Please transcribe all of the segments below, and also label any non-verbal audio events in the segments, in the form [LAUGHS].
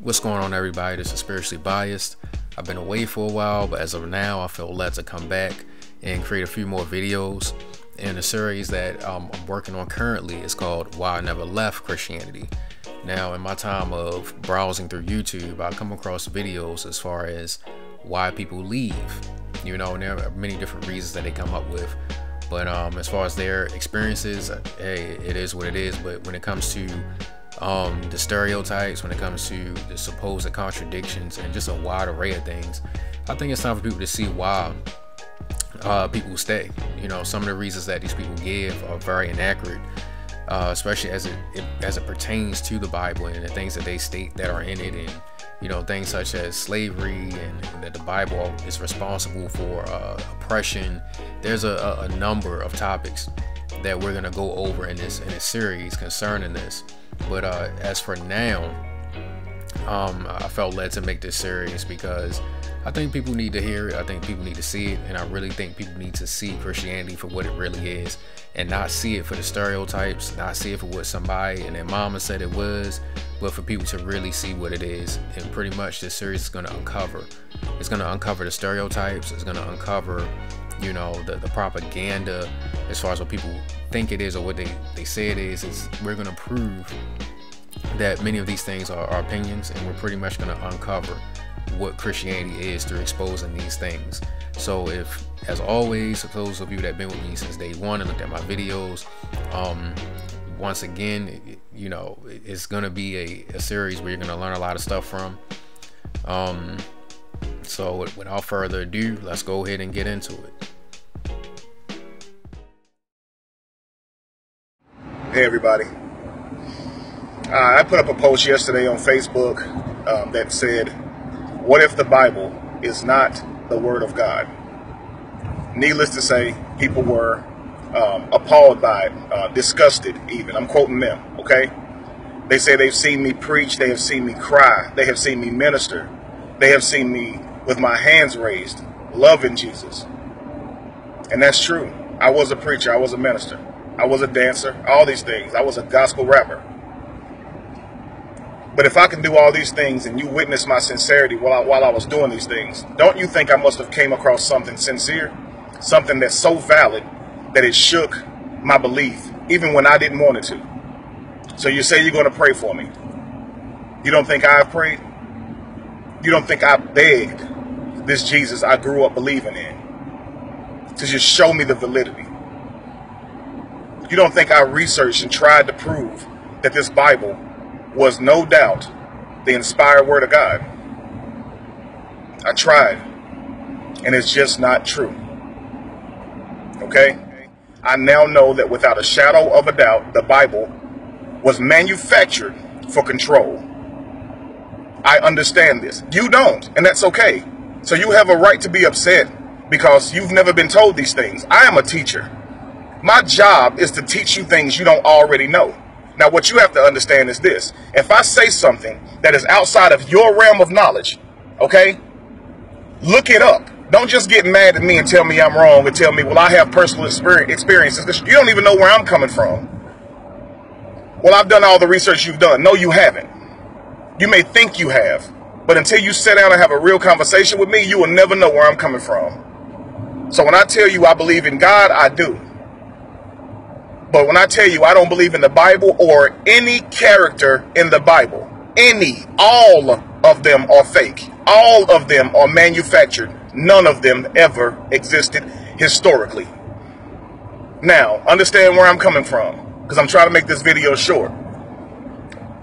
What's going on, everybody? This is Spiritually Biased. I've been away for a while, but as of now, I feel led to come back and create a few more videos. And the series that um, I'm working on currently is called Why I Never Left Christianity. Now, in my time of browsing through YouTube, I come across videos as far as why people leave. You know, and there are many different reasons that they come up with. But um, as far as their experiences, hey, it is what it is. But when it comes to um, the stereotypes, when it comes to the supposed contradictions, and just a wide array of things, I think it's time for people to see why uh, people stay. You know, some of the reasons that these people give are very inaccurate, uh, especially as it, it, as it pertains to the Bible and the things that they state that are in it, and you know things such as slavery and, and that the Bible is responsible for uh, oppression. There's a, a number of topics that we're gonna go over in this in this series concerning this. But uh, as for now, um, I felt led to make this series because I think people need to hear it. I think people need to see it. And I really think people need to see Christianity for what it really is and not see it for the stereotypes, not see it for what somebody and their mama said it was, but for people to really see what it is. And pretty much this series is going to uncover. It's going to uncover the stereotypes. It's going to uncover, you know, the, the propaganda as far as what people think it is or what they, they say it is. Is we're going to prove that many of these things are our opinions and we're pretty much going to uncover what Christianity is through exposing these things. So if, as always, those of you that have been with me since day one and looked at my videos, um, once again, you know, it's going to be a, a, series where you're going to learn a lot of stuff from. Um, so without further ado, let's go ahead and get into it. Hey everybody. Uh, I put up a post yesterday on Facebook um, that said, What if the Bible is not the Word of God? Needless to say, people were um, appalled by it, uh, disgusted even. I'm quoting them, okay? They say they've seen me preach, they have seen me cry, they have seen me minister, they have seen me with my hands raised, loving Jesus. And that's true. I was a preacher, I was a minister, I was a dancer, all these things. I was a gospel rapper. But if I can do all these things and you witness my sincerity while I, while I was doing these things, don't you think I must have came across something sincere? Something that's so valid that it shook my belief, even when I didn't want it to. So you say you're going to pray for me. You don't think I've prayed? You don't think I begged this Jesus I grew up believing in to just show me the validity? You don't think I researched and tried to prove that this Bible was no doubt the inspired word of God? I tried, and it's just not true. Okay? I now know that without a shadow of a doubt, the Bible was manufactured for control. I understand this. You don't, and that's okay. So you have a right to be upset because you've never been told these things. I am a teacher. My job is to teach you things you don't already know. Now, what you have to understand is this. If I say something that is outside of your realm of knowledge, okay, look it up. Don't just get mad at me and tell me I'm wrong and tell me, well, I have personal experiences you don't even know where I'm coming from. Well, I've done all the research you've done. No, you haven't. You may think you have, but until you sit down and have a real conversation with me, you will never know where I'm coming from. So when I tell you I believe in God, I do. But when I tell you I don't believe in the Bible or any character in the Bible, any, all of them are fake. All of them are manufactured. None of them ever existed historically. Now, understand where I'm coming from because I'm trying to make this video short.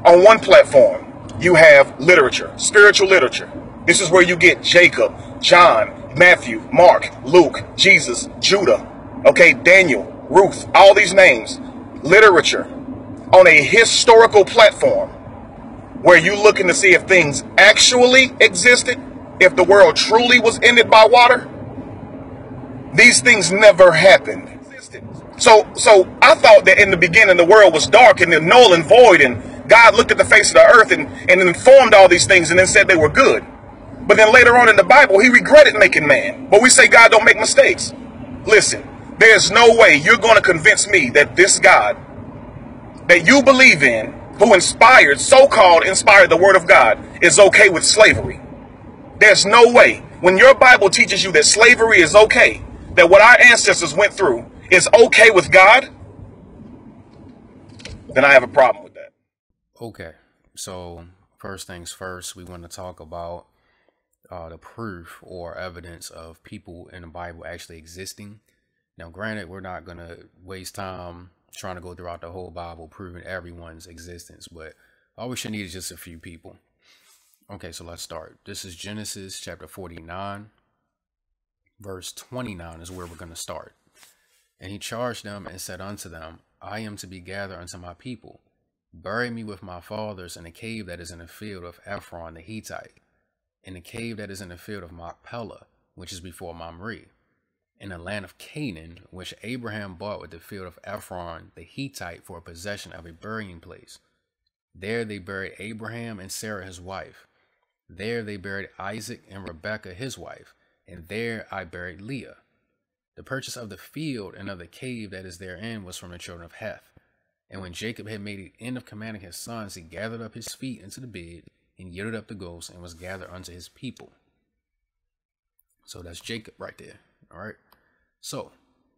On one platform, you have literature, spiritual literature. This is where you get Jacob, John, Matthew, Mark, Luke, Jesus, Judah, okay, Daniel, Ruth, all these names, literature on a historical platform where you're looking to see if things actually existed, if the world truly was ended by water. These things never happened. So, so I thought that in the beginning the world was dark and the null and void, and God looked at the face of the earth and, and informed all these things and then said they were good. But then later on in the Bible, he regretted making man. But we say God don't make mistakes. Listen, there's no way you're going to convince me that this God that you believe in who inspired, so-called inspired the word of God, is okay with slavery. There's no way. When your Bible teaches you that slavery is okay, that what our ancestors went through is okay with God, then I have a problem. Okay. So, first things first, we want to talk about uh, the proof or evidence of people in the Bible actually existing. Now, granted, we're not going to waste time trying to go throughout the whole Bible proving everyone's existence, but all we should need is just a few people. Okay, so let's start. This is Genesis chapter 49, verse 29 is where we're going to start. And he charged them and said unto them, I am to be gathered unto my people. Bury me with my fathers in a cave that is in the field of Ephron the Hittite, in the cave that is in the field of Machpelah, which is before Mamre, in the land of Canaan, which Abraham bought with the field of Ephron the Hittite for a possession of a burying place. There they buried Abraham and Sarah his wife. There they buried Isaac and Rebekah his wife, and there I buried Leah. The purchase of the field and of the cave that is therein was from the children of Heth. And when Jacob had made an end of commanding his sons, he gathered up his feet into the bed and yielded up the ghost and was gathered unto his people. So that's Jacob right there. All right. So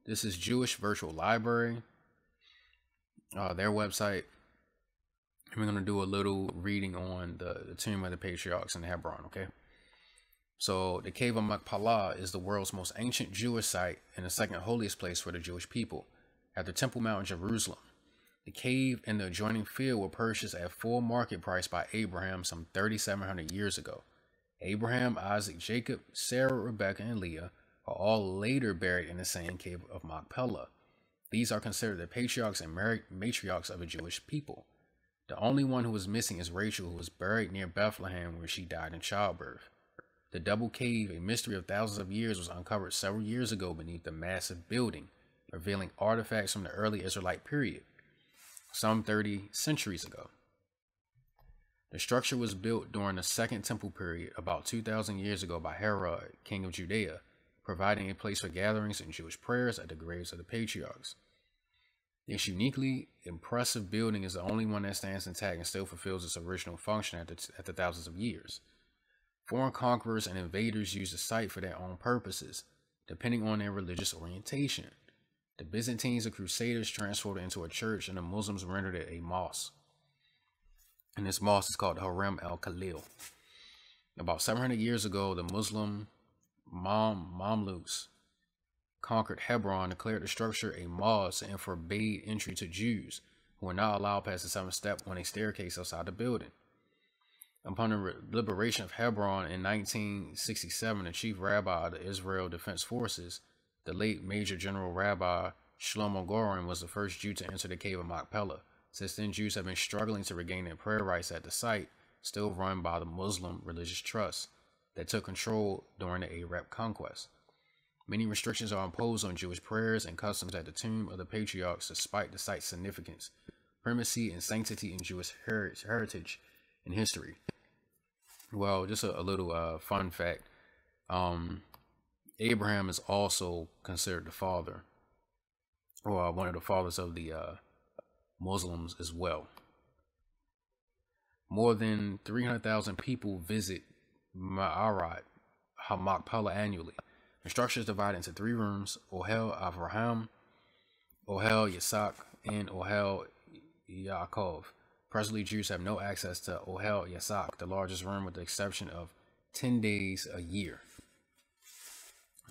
this is Jewish Virtual Library, uh, their website. And we're going to do a little reading on the, the tomb of the patriarchs in Hebron. Okay. So the cave of Machpelah is the world's most ancient Jewish site and the second holiest place for the Jewish people, after Temple Mount in Jerusalem. The cave and the adjoining field were purchased at full market price by Abraham some 3,700 years ago. Abraham, Isaac, Jacob, Sarah, Rebekah, and Leah are all later buried in the same cave of Machpelah. These are considered the patriarchs and matriarchs of a Jewish people. The only one who is missing is Rachel, who was buried near Bethlehem, where she died in childbirth. The double cave, a mystery of thousands of years, was uncovered several years ago beneath a massive building, revealing artifacts from the early Israelite period some 30 centuries ago. The structure was built during the Second Temple period about 2,000 years ago by Herod, king of Judea, providing a place for gatherings and Jewish prayers at the graves of the patriarchs. This uniquely impressive building is the only one that stands intact and still fulfills its original function after, after thousands of years. Foreign conquerors and invaders used the site for their own purposes, depending on their religious orientation. The Byzantines and Crusaders transformed it into a church, and the Muslims rendered it a mosque. And this mosque is called Haram al Khalil. About 700 years ago, the Muslim Mam Mamluks conquered Hebron, declared the structure a mosque, and forbade entry to Jews who were not allowed past the seventh step on a staircase outside the building. Upon the liberation of Hebron in 1967, the chief rabbi of the Israel Defense Forces the late Major General Rabbi Shlomo Goren was the first Jew to enter the cave of Machpelah. Since then, Jews have been struggling to regain their prayer rights at the site, still run by the Muslim religious trust that took control during the Arab conquest. Many restrictions are imposed on Jewish prayers and customs at the tomb of the patriarchs despite the site's significance, primacy, and sanctity in Jewish heritage and history. Well, just a, a little uh, fun fact. Um, Abraham is also considered the father, or one of the fathers of the uh, Muslims as well. More than 300,000 people visit Ma'arat Machpelah annually. The structure is divided into three rooms, Ohel Avraham, Ohel Yitzhak, and Ohel Yaakov. Presently, Jews have no access to Ohel Yitzhak, the largest room with the exception of 10 days a year.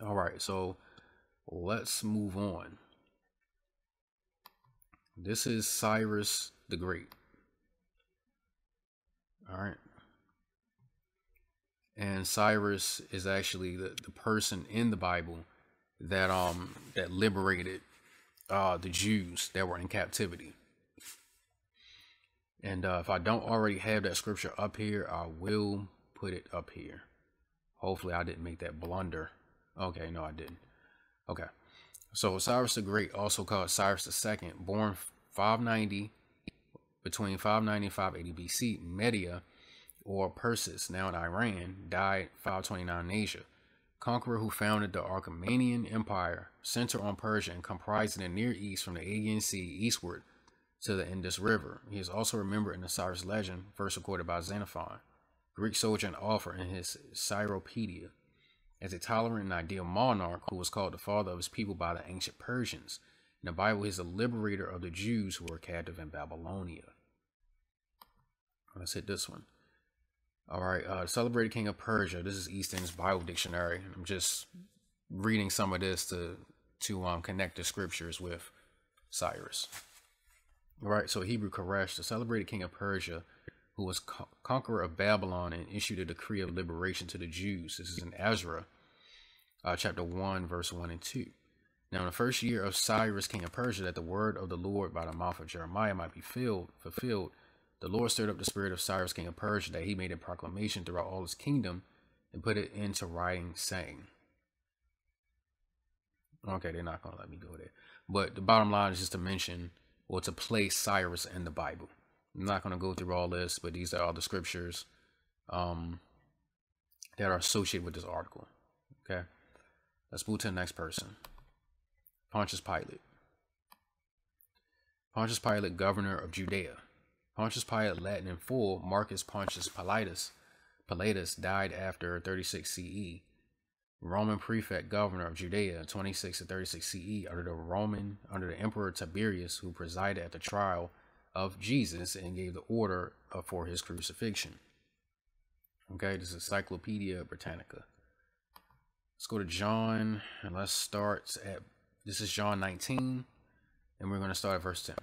All right, so let's move on. This is Cyrus the Great. All right. And Cyrus is actually the, the person in the Bible that um that liberated uh the Jews that were in captivity. And uh, if I don't already have that scripture up here, I will put it up here. Hopefully I didn't make that blunder. Okay, no, I didn't. Okay. So Cyrus the Great, also called Cyrus the Second, born 590 between 590 and 580 BC, Media or Persis, now in Iran, died 529 in Asia. Conqueror who founded the Achaemenid Empire, centered on Persia and comprising the Near East from the Aegean Sea eastward to the Indus River. He is also remembered in the Cyrus legend, first recorded by Xenophon, Greek soldier and author in his Cyropedia, as a tolerant and ideal monarch who was called the father of his people by the ancient Persians. In the Bible, he is liberator of the Jews who were captive in Babylonia. Let's hit this one. All right, uh, celebrated king of Persia. This is Easton's Bible Dictionary. I'm just reading some of this to to um, connect the scriptures with Cyrus. All right, so Hebrew Koresh, the celebrated king of Persia, who was co- conqueror of Babylon and issued a decree of liberation to the Jews. This is in Ezra, uh, chapter 1, verse 1 and 2. Now, in the first year of Cyrus, king of Persia, that the word of the Lord by the mouth of Jeremiah might be filled, fulfilled, the Lord stirred up the spirit of Cyrus, king of Persia, that he made a proclamation throughout all his kingdom and put it into writing, saying, Okay, they're not going to let me go there. But the bottom line is just to mention or to place Cyrus in the Bible. I'm not going to go through all this, but these are all the scriptures um, that are associated with this article. Okay, let's move to the next person Pontius Pilate. Pontius Pilate, governor of Judea. Pontius Pilate, Latin in full, Marcus Pontius Pilatus, Pilatus died after 36 CE. Roman prefect governor of Judea, 26 to 36 CE, under the Roman, under the Emperor Tiberius, who presided at the trial of Jesus and gave the order uh, for his crucifixion. Okay, this is Encyclopedia Britannica. Let's go to John, and let's start at this is John 19, and we're going to start at verse 10.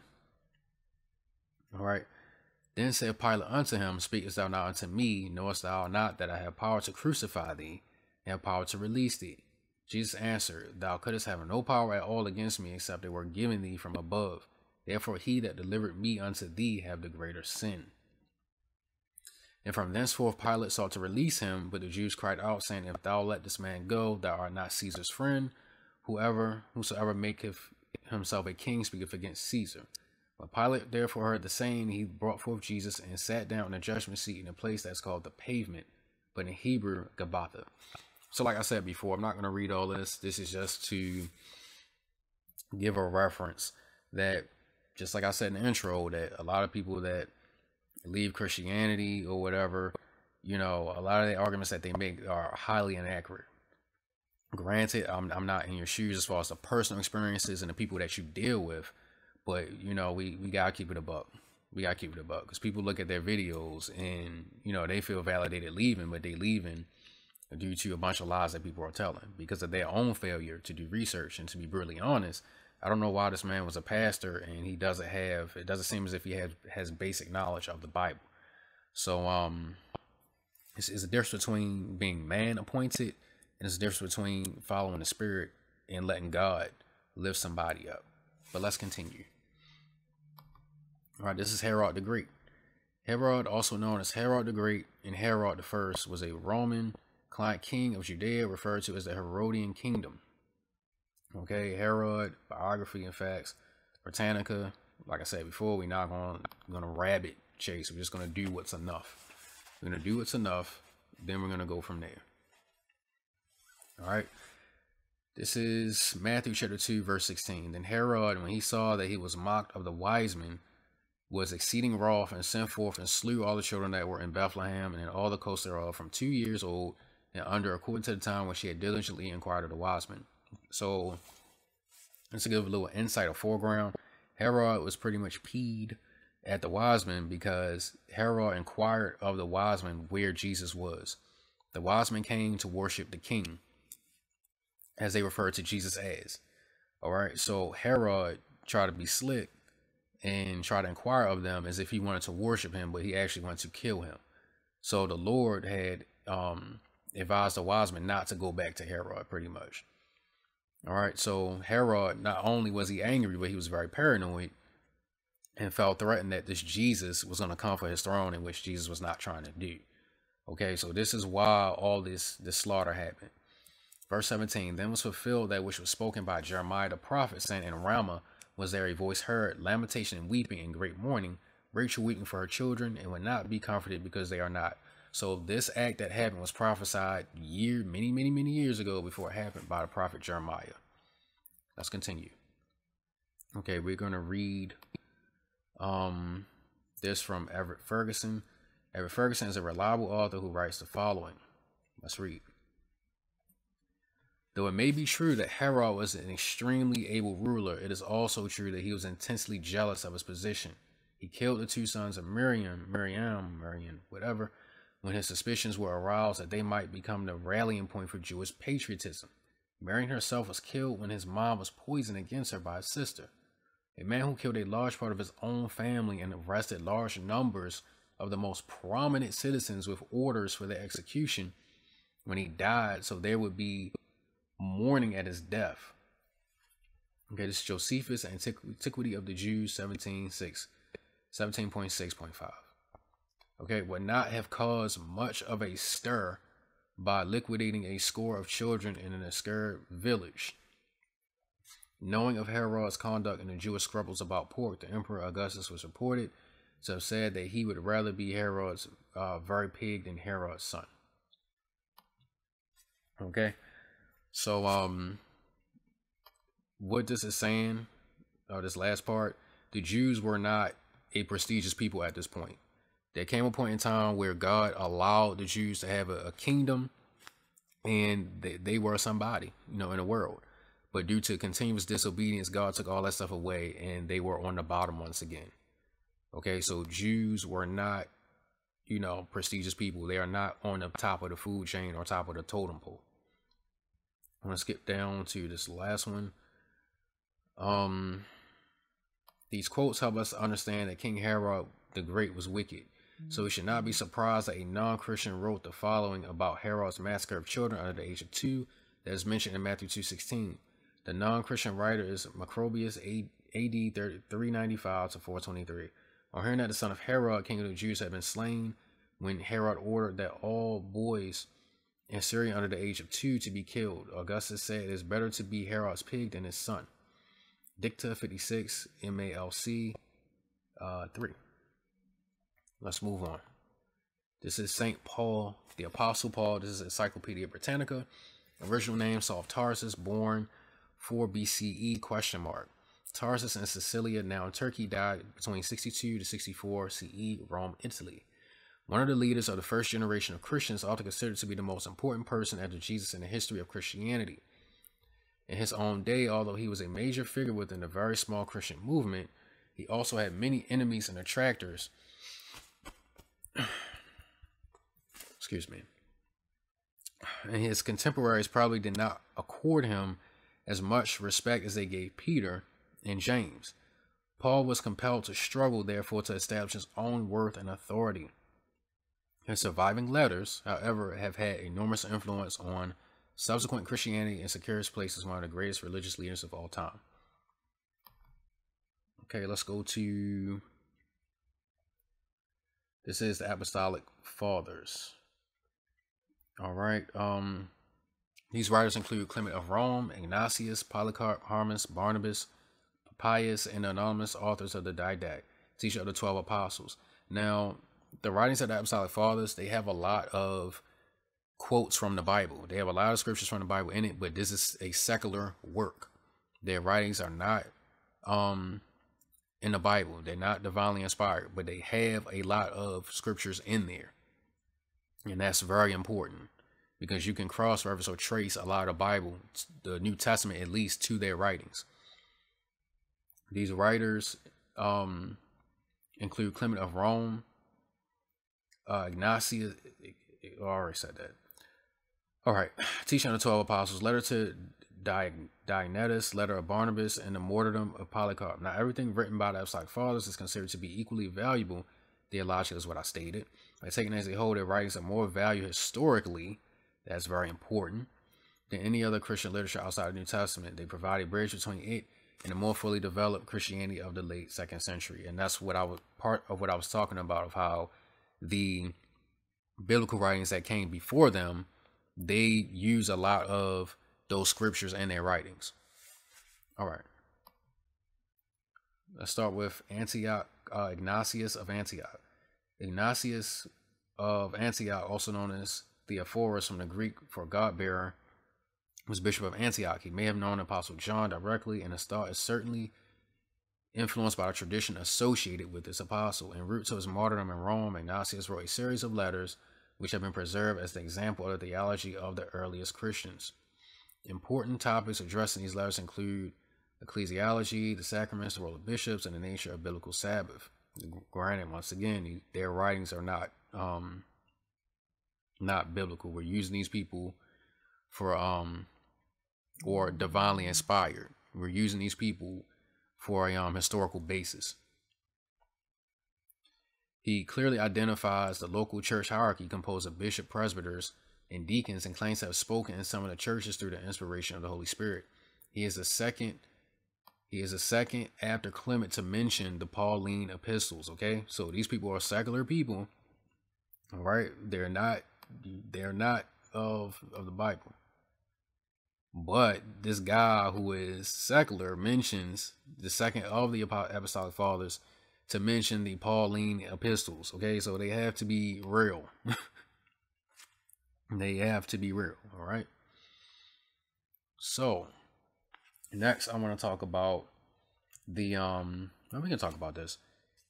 All right. Then said Pilate unto him, Speakest thou not unto me? Knowest thou not that I have power to crucify thee? and power to release thee. Jesus answered, Thou couldst have no power at all against me, except it were given thee from above. Therefore he that delivered me unto thee have the greater sin. And from thenceforth Pilate sought to release him, but the Jews cried out, saying, If thou let this man go, thou art not Caesar's friend. Whoever, whosoever maketh himself a king speaketh against Caesar. When Pilate therefore heard the saying, he brought forth Jesus and sat down in the judgment seat in a place that's called the pavement, but in Hebrew, Gabbatha. So, like I said before, I'm not going to read all this. This is just to give a reference that, just like I said in the intro, that a lot of people that leave Christianity or whatever, you know, a lot of the arguments that they make are highly inaccurate. Granted, I'm I'm not in your shoes as far as the personal experiences and the people that you deal with, but you know, we we gotta keep it a buck. We gotta keep it a buck because people look at their videos and you know they feel validated leaving, but they leaving due to a bunch of lies that people are telling because of their own failure to do research. And to be brutally honest, I don't know why this man was a pastor and he doesn't have, it doesn't seem as if he has, has basic knowledge of the Bible. So, um, it's, it's a difference between being man appointed and it's a difference between following the spirit and letting God lift somebody up. But let's continue. All right, this is Herod the Great. Herod, also known as Herod the Great and Herod the First, was a Roman client king of Judea, referred to as the Herodian kingdom. Okay, Herod, biography and facts, Britannica. Like I said before, we're not going gonna rabbit chase. We're just gonna do what's enough. We're gonna do what's enough. Then we're gonna go from there. All right. This is Matthew chapter 2, verse 16. Then Herod, when he saw that he was mocked of the wise men, was exceeding wroth and sent forth and slew all the children that were in Bethlehem and in all the coasts thereof from two years old and under according to the time when she had diligently inquired of the wise men. So, just to give a little insight or foreground, Herod was pretty much peed at the wise men because Herod inquired of the wise men where Jesus was. The wise men came to worship the king, as they referred to Jesus as. All right, so Herod tried to be slick and try to inquire of them as if he wanted to worship him, but he actually wanted to kill him. So the Lord had um, advised the wise men not to go back to Herod, pretty much. All right, so Herod, not only was he angry, but he was very paranoid and felt threatened that this Jesus was going to come for his throne, in which Jesus was not trying to do. Okay, so this is why all this this slaughter happened. Verse 17, then was fulfilled that which was spoken by Jeremiah the prophet, saying, In Ramah was there a voice heard, lamentation and weeping and great mourning, Rachel weeping for her children, and would not be comforted because they are not. So this act that happened was prophesied year, many, many, many years ago before it happened by the prophet Jeremiah. Let's continue. Okay, we're going to read Um, this from Everett Ferguson. Everett Ferguson is a reliable author who writes the following. Let's read. Though it may be true that Herod was an extremely able ruler, it is also true that he was intensely jealous of his position. He killed the two sons of Miriam, Miriam, Miriam, whatever, when his suspicions were aroused that they might become the rallying point for Jewish patriotism. Marion herself was killed when his mom was poisoned against her by his sister. A man who killed a large part of his own family and arrested large numbers of the most prominent citizens with orders for their execution when he died, so there would be mourning at his death. Okay, this is Josephus, Antiquity of the Jews, 17.6, 17.6.5. Okay, would not have caused much of a stir by liquidating a score of children in an obscure village. Knowing of Herod's conduct and the Jewish scruples about pork, the Emperor Augustus was reported to have said that he would rather be Herod's uh, very pig than Herod's son. Okay, so um, what this is saying, uh, this last part, the Jews were not a prestigious people at this point. There came a point in time where God allowed the Jews to have a, a kingdom, and they, they were somebody, you know, in the world. But due to continuous disobedience, God took all that stuff away, and they were on the bottom once again. Okay, so Jews were not, you know, prestigious people. They are not on the top of the food chain or top of the totem pole. I'm gonna skip down to this last one. Um, these quotes help us understand that King Herod the Great was wicked. So we should not be surprised that a non-Christian wrote the following about Herod's massacre of children under the age of two that is mentioned in Matthew 2.16. The non-Christian writer is Macrobius AD 395 to 423. On hearing that the son of Herod, king of the Jews, had been slain, when Herod ordered that all boys in Syria under the age of two to be killed, Augustus said it is better to be Herod's pig than his son. Dicta 56 MALC uh, 3. Let's move on. This is St. Paul, the Apostle Paul. This is Encyclopedia Britannica. Original name Saul of Tarsus, born 4 BCE question mark. Tarsus in Sicilia, now in Turkey, died between 62 to 64 CE, Rome, Italy. One of the leaders of the first generation of Christians, often considered to be the most important person after Jesus in the history of Christianity. In his own day, although he was a major figure within a very small Christian movement, he also had many enemies and attractors [SIGHS] excuse me, and his contemporaries probably did not accord him as much respect as they gave Peter and James. Paul was compelled to struggle, therefore, to establish his own worth and authority. His surviving letters, however, have had enormous influence on subsequent Christianity and secure his place as one of the greatest religious leaders of all time. Okay, let's go to this is the Apostolic Fathers. All right. Um, these writers include Clement of Rome, Ignatius, Polycarp, Hermas, Barnabas, Papias, and the anonymous authors of the Didact, teacher of the Twelve Apostles. Now, the writings of the Apostolic Fathers, they have a lot of quotes from the Bible. They have a lot of scriptures from the Bible in it, but this is a secular work. Their writings are not um in the Bible. They're not divinely inspired, but they have a lot of scriptures in there. And that's very important because you can cross reference or trace a lot of the Bible, the New Testament at least, to their writings. These writers um, include Clement of Rome, uh, Ignatius. I already said that. All right. [SIGHS] Teaching the 12 Apostles, letter to Diognetus, letter of Barnabas, and the martyrdom of Polycarp. Now, everything written by the Apostolic Fathers is considered to be equally valuable theologically, is what I stated. By taken as a whole, their writings are more valued historically, that's very important, than any other Christian literature outside the New Testament. They provide a bridge between it and the more fully developed Christianity of the late second century. And that's what I was part of what I was talking about of how the biblical writings that came before them, they use a lot of those scriptures and their writings. All right. Let's start with Antioch, uh, Ignatius of Antioch. Ignatius of Antioch, also known as Theophorus from the Greek for God bearer, was bishop of Antioch. He may have known Apostle John directly, and his thought is certainly influenced by the tradition associated with this apostle. En route to his martyrdom in Rome, Ignatius wrote a series of letters which have been preserved as the example of the theology of the earliest Christians. Important topics addressed in these letters include ecclesiology, the sacraments, the role of bishops, and the nature of biblical Sabbath. Granted, once again, their writings are not um, not biblical. We're using these people for um or divinely inspired. We're using these people for a um, historical basis. He clearly identifies the local church hierarchy composed of bishop, presbyters, and deacons and claims to have spoken in some of the churches through the inspiration of the Holy Spirit. He is the second he is the second after Clement to mention the Pauline epistles, okay? So these people are secular people. All right? They're not they're not of of the Bible. But this guy who is secular mentions the second of the apostolic fathers to mention the Pauline epistles. Okay, so they have to be real. [LAUGHS] they have to be real. All right. So next, I want to talk about the um. We can talk about this.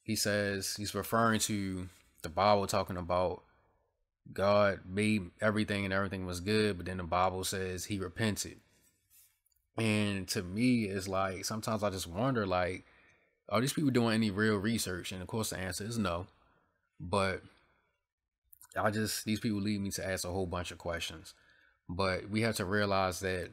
He says he's referring to the Bible talking about God made everything and everything was good, but then the Bible says he repented. And to me, it's like sometimes I just wonder, like, are these people doing any real research? And of course, the answer is no. But I just these people lead me to ask a whole bunch of questions. But we have to realize that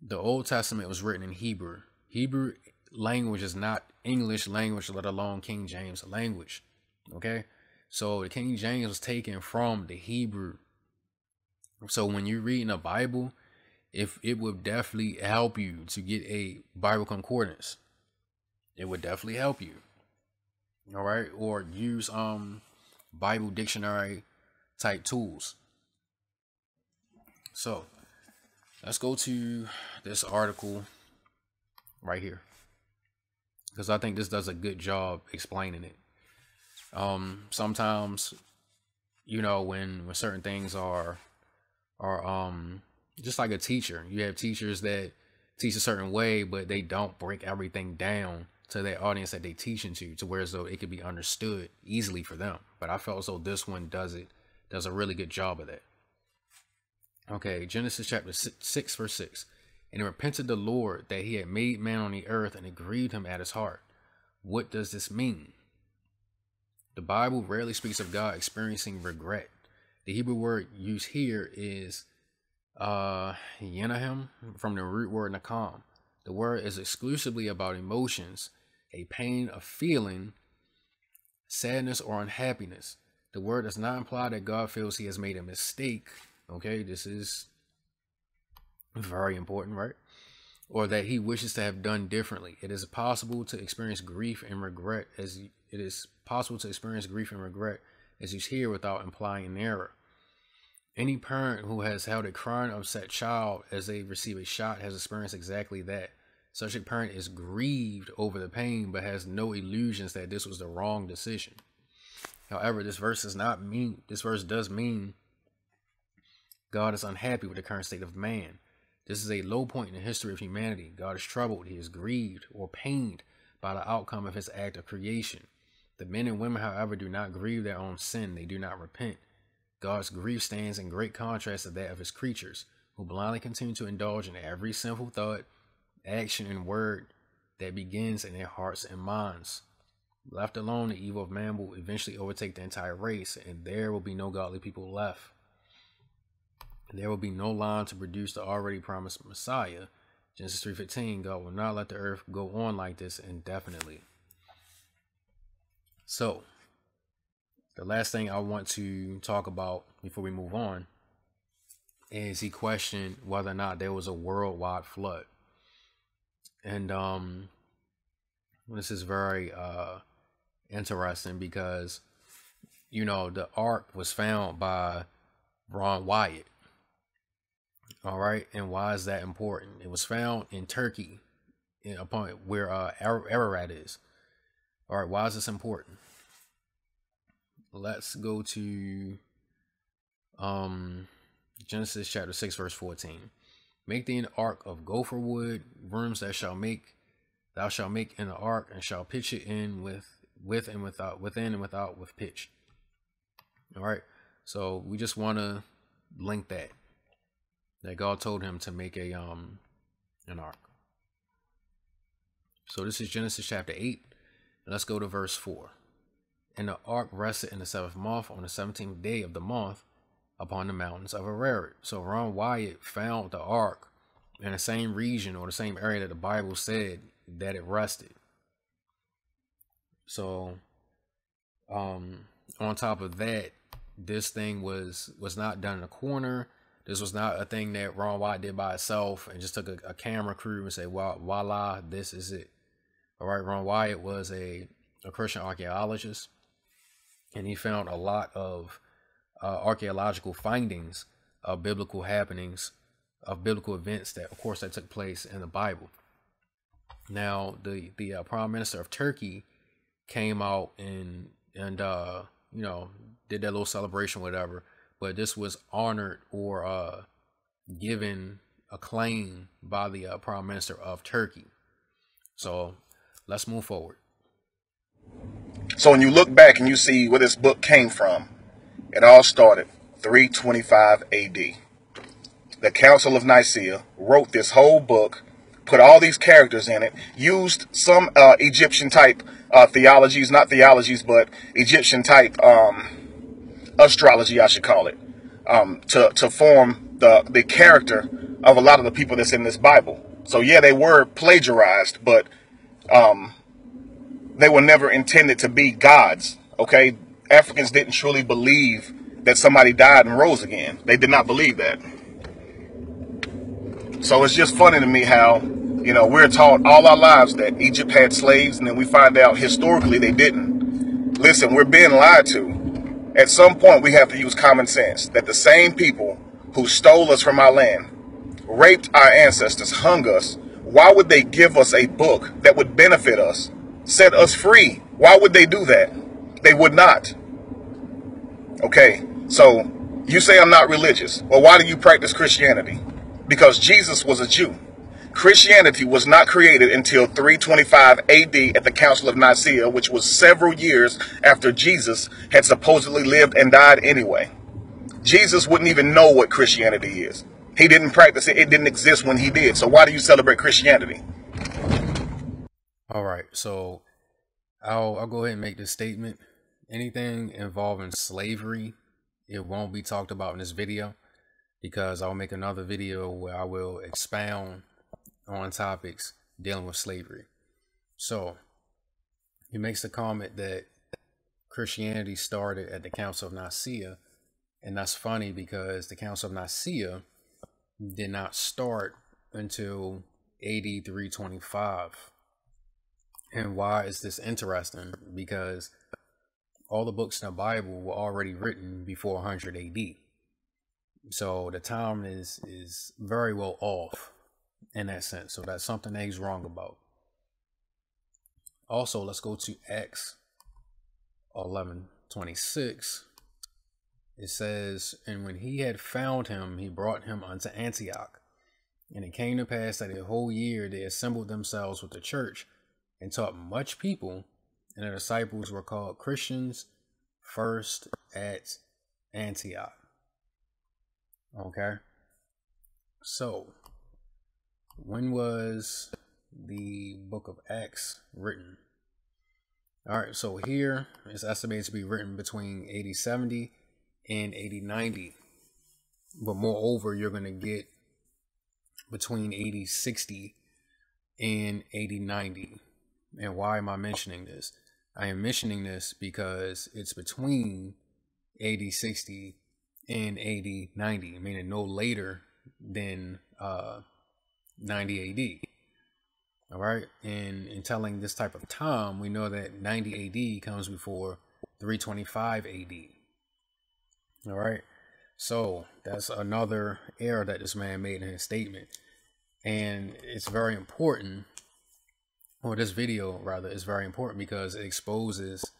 the Old Testament was written in Hebrew. Hebrew language is not English language, let alone King James language. Okay. So the King James was taken from the Hebrew. So when you're reading a Bible, if it would definitely help you to get a Bible concordance, it would definitely help you. All right, or use um Bible dictionary type tools. So let's go to this article right here because I think this does a good job explaining it. Um, sometimes, you know, when when certain things are are um just like a teacher, you have teachers that teach a certain way, but they don't break everything down to that audience that they teaching to, to where as though it could be understood easily for them. But I felt as though this one does it, does a really good job of that. Okay, Genesis chapter six, verse six. And he repented the Lord that he had made man on the earth, and it grieved him at his heart. What does this mean? The Bible rarely speaks of God experiencing regret. The Hebrew word used here is uh Yenahem from the root word nakam. The word is exclusively about emotions, a pain, a feeling, sadness, or unhappiness. The word does not imply that God feels he has made a mistake. Okay, this is very important, right? Or that he wishes to have done differently. It is possible to experience grief and regret as it is possible to experience grief and regret as you hear without implying an error. Any parent who has held a crying, upset child as they receive a shot has experienced exactly that. Such a parent is grieved over the pain but has no illusions that this was the wrong decision. However, this verse does not mean this verse does mean God is unhappy with the current state of man. This is a low point in the history of humanity. God is troubled, he is grieved or pained by the outcome of his act of creation. The men and women, however, do not grieve their own sin. They do not repent. God's grief stands in great contrast to that of his creatures, who blindly continue to indulge in every sinful thought, action, and word that begins in their hearts and minds. Left alone, the evil of man will eventually overtake the entire race, and there will be no godly people left. There will be no line to produce the already promised Messiah. Genesis 3:15, God will not let the earth go on like this indefinitely. So, the last thing I want to talk about before we move on is he questioned whether or not there was a worldwide flood. And um this is very uh interesting because you know the ark was found by Ron Wyatt. All right, and why is that important? It was found in Turkey, in a point where uh Ararat is. All right, why is this important? Let's go to um Genesis chapter 6 verse 14. Make thee an ark of gopher wood, rooms that shall make Thou shalt make an ark and shall pitch it in with with and without within and without with pitch. All right. So we just want to link that that God told him to make a um an ark. So this is Genesis chapter 8. Let's go to verse 4. And the ark rested in the seventh month on the 17th day of the month upon the mountains of Ararat. So Ron Wyatt found the ark in the same region or the same area that the Bible said that it rested. So um on top of that, this thing was was not done in a corner. This was not a thing that Ron Wyatt did by itself and just took a, a camera crew and say, well, voila, this is it. All right, Ron Wyatt was a, a Christian archaeologist and he found a lot of uh, archaeological findings of biblical happenings, of biblical events that, of course, that took place in the Bible. Now, the the uh, Prime Minister of Turkey came out and and uh, you know did that little celebration, whatever. But this was honored or uh, given acclaim by the uh, Prime Minister of Turkey. So let's move forward. So when you look back and you see where this book came from, it all started 325 AD. The Council of Nicaea wrote this whole book, put all these characters in it, used some uh, Egyptian type uh, theologies, not theologies, but Egyptian type um, astrology, I should call it, um, to, to form the, the character of a lot of the people that's in this Bible. So yeah, they were plagiarized, but um, they were never intended to be gods. Okay, Africans didn't truly believe that somebody died and rose again. They did not believe that. So it's just funny to me how, you know, we're taught all our lives that Egypt had slaves, and then we find out historically they didn't. Listen, we're being lied to. At some point, we have to use common sense that the same people who stole us from our land, raped our ancestors, hung us, why would they give us a book that would benefit us, set us free? Why would they do that? They would not. Okay, so you say I'm not religious. Well, why do you practice Christianity? Because Jesus was a Jew. Christianity was not created until 325 AD at the Council of Nicaea, which was several years after Jesus had supposedly lived and died anyway. Jesus wouldn't even know what Christianity is. He didn't practice it. It didn't exist when he did. So why do you celebrate Christianity? All right. So I'll I'll go ahead and make this statement. Anything involving slavery, it won't be talked about in this video because I'll make another video where I will expound on topics dealing with slavery. So he makes the comment that Christianity started at the Council of Nicaea. And that's funny because the Council of Nicaea did not start until AD 325. And why is this interesting? Because all the books in the Bible were already written before 100 AD. So the time is is very well off in that sense. So that's something that he's wrong about. Also, let's go to Acts 11:26. It says, "And when he had found him, he brought him unto Antioch. And it came to pass that a whole year they assembled themselves with the church and taught much people, and the disciples were called Christians first at Antioch." Okay. So, when was the book of Acts written? All right, so here it's estimated to be written between 80 70 and 80 90. But moreover, you're going to get between 80 60 and 80 90. And why am I mentioning this? I am mentioning this because it's between 80 60 and AD 90, meaning no later than uh, 90 AD. All right, and in telling this type of time, we know that 90 AD comes before 325 AD. All right, so that's another error that this man made in his statement, and it's very important. Or this video rather is very important because it exposes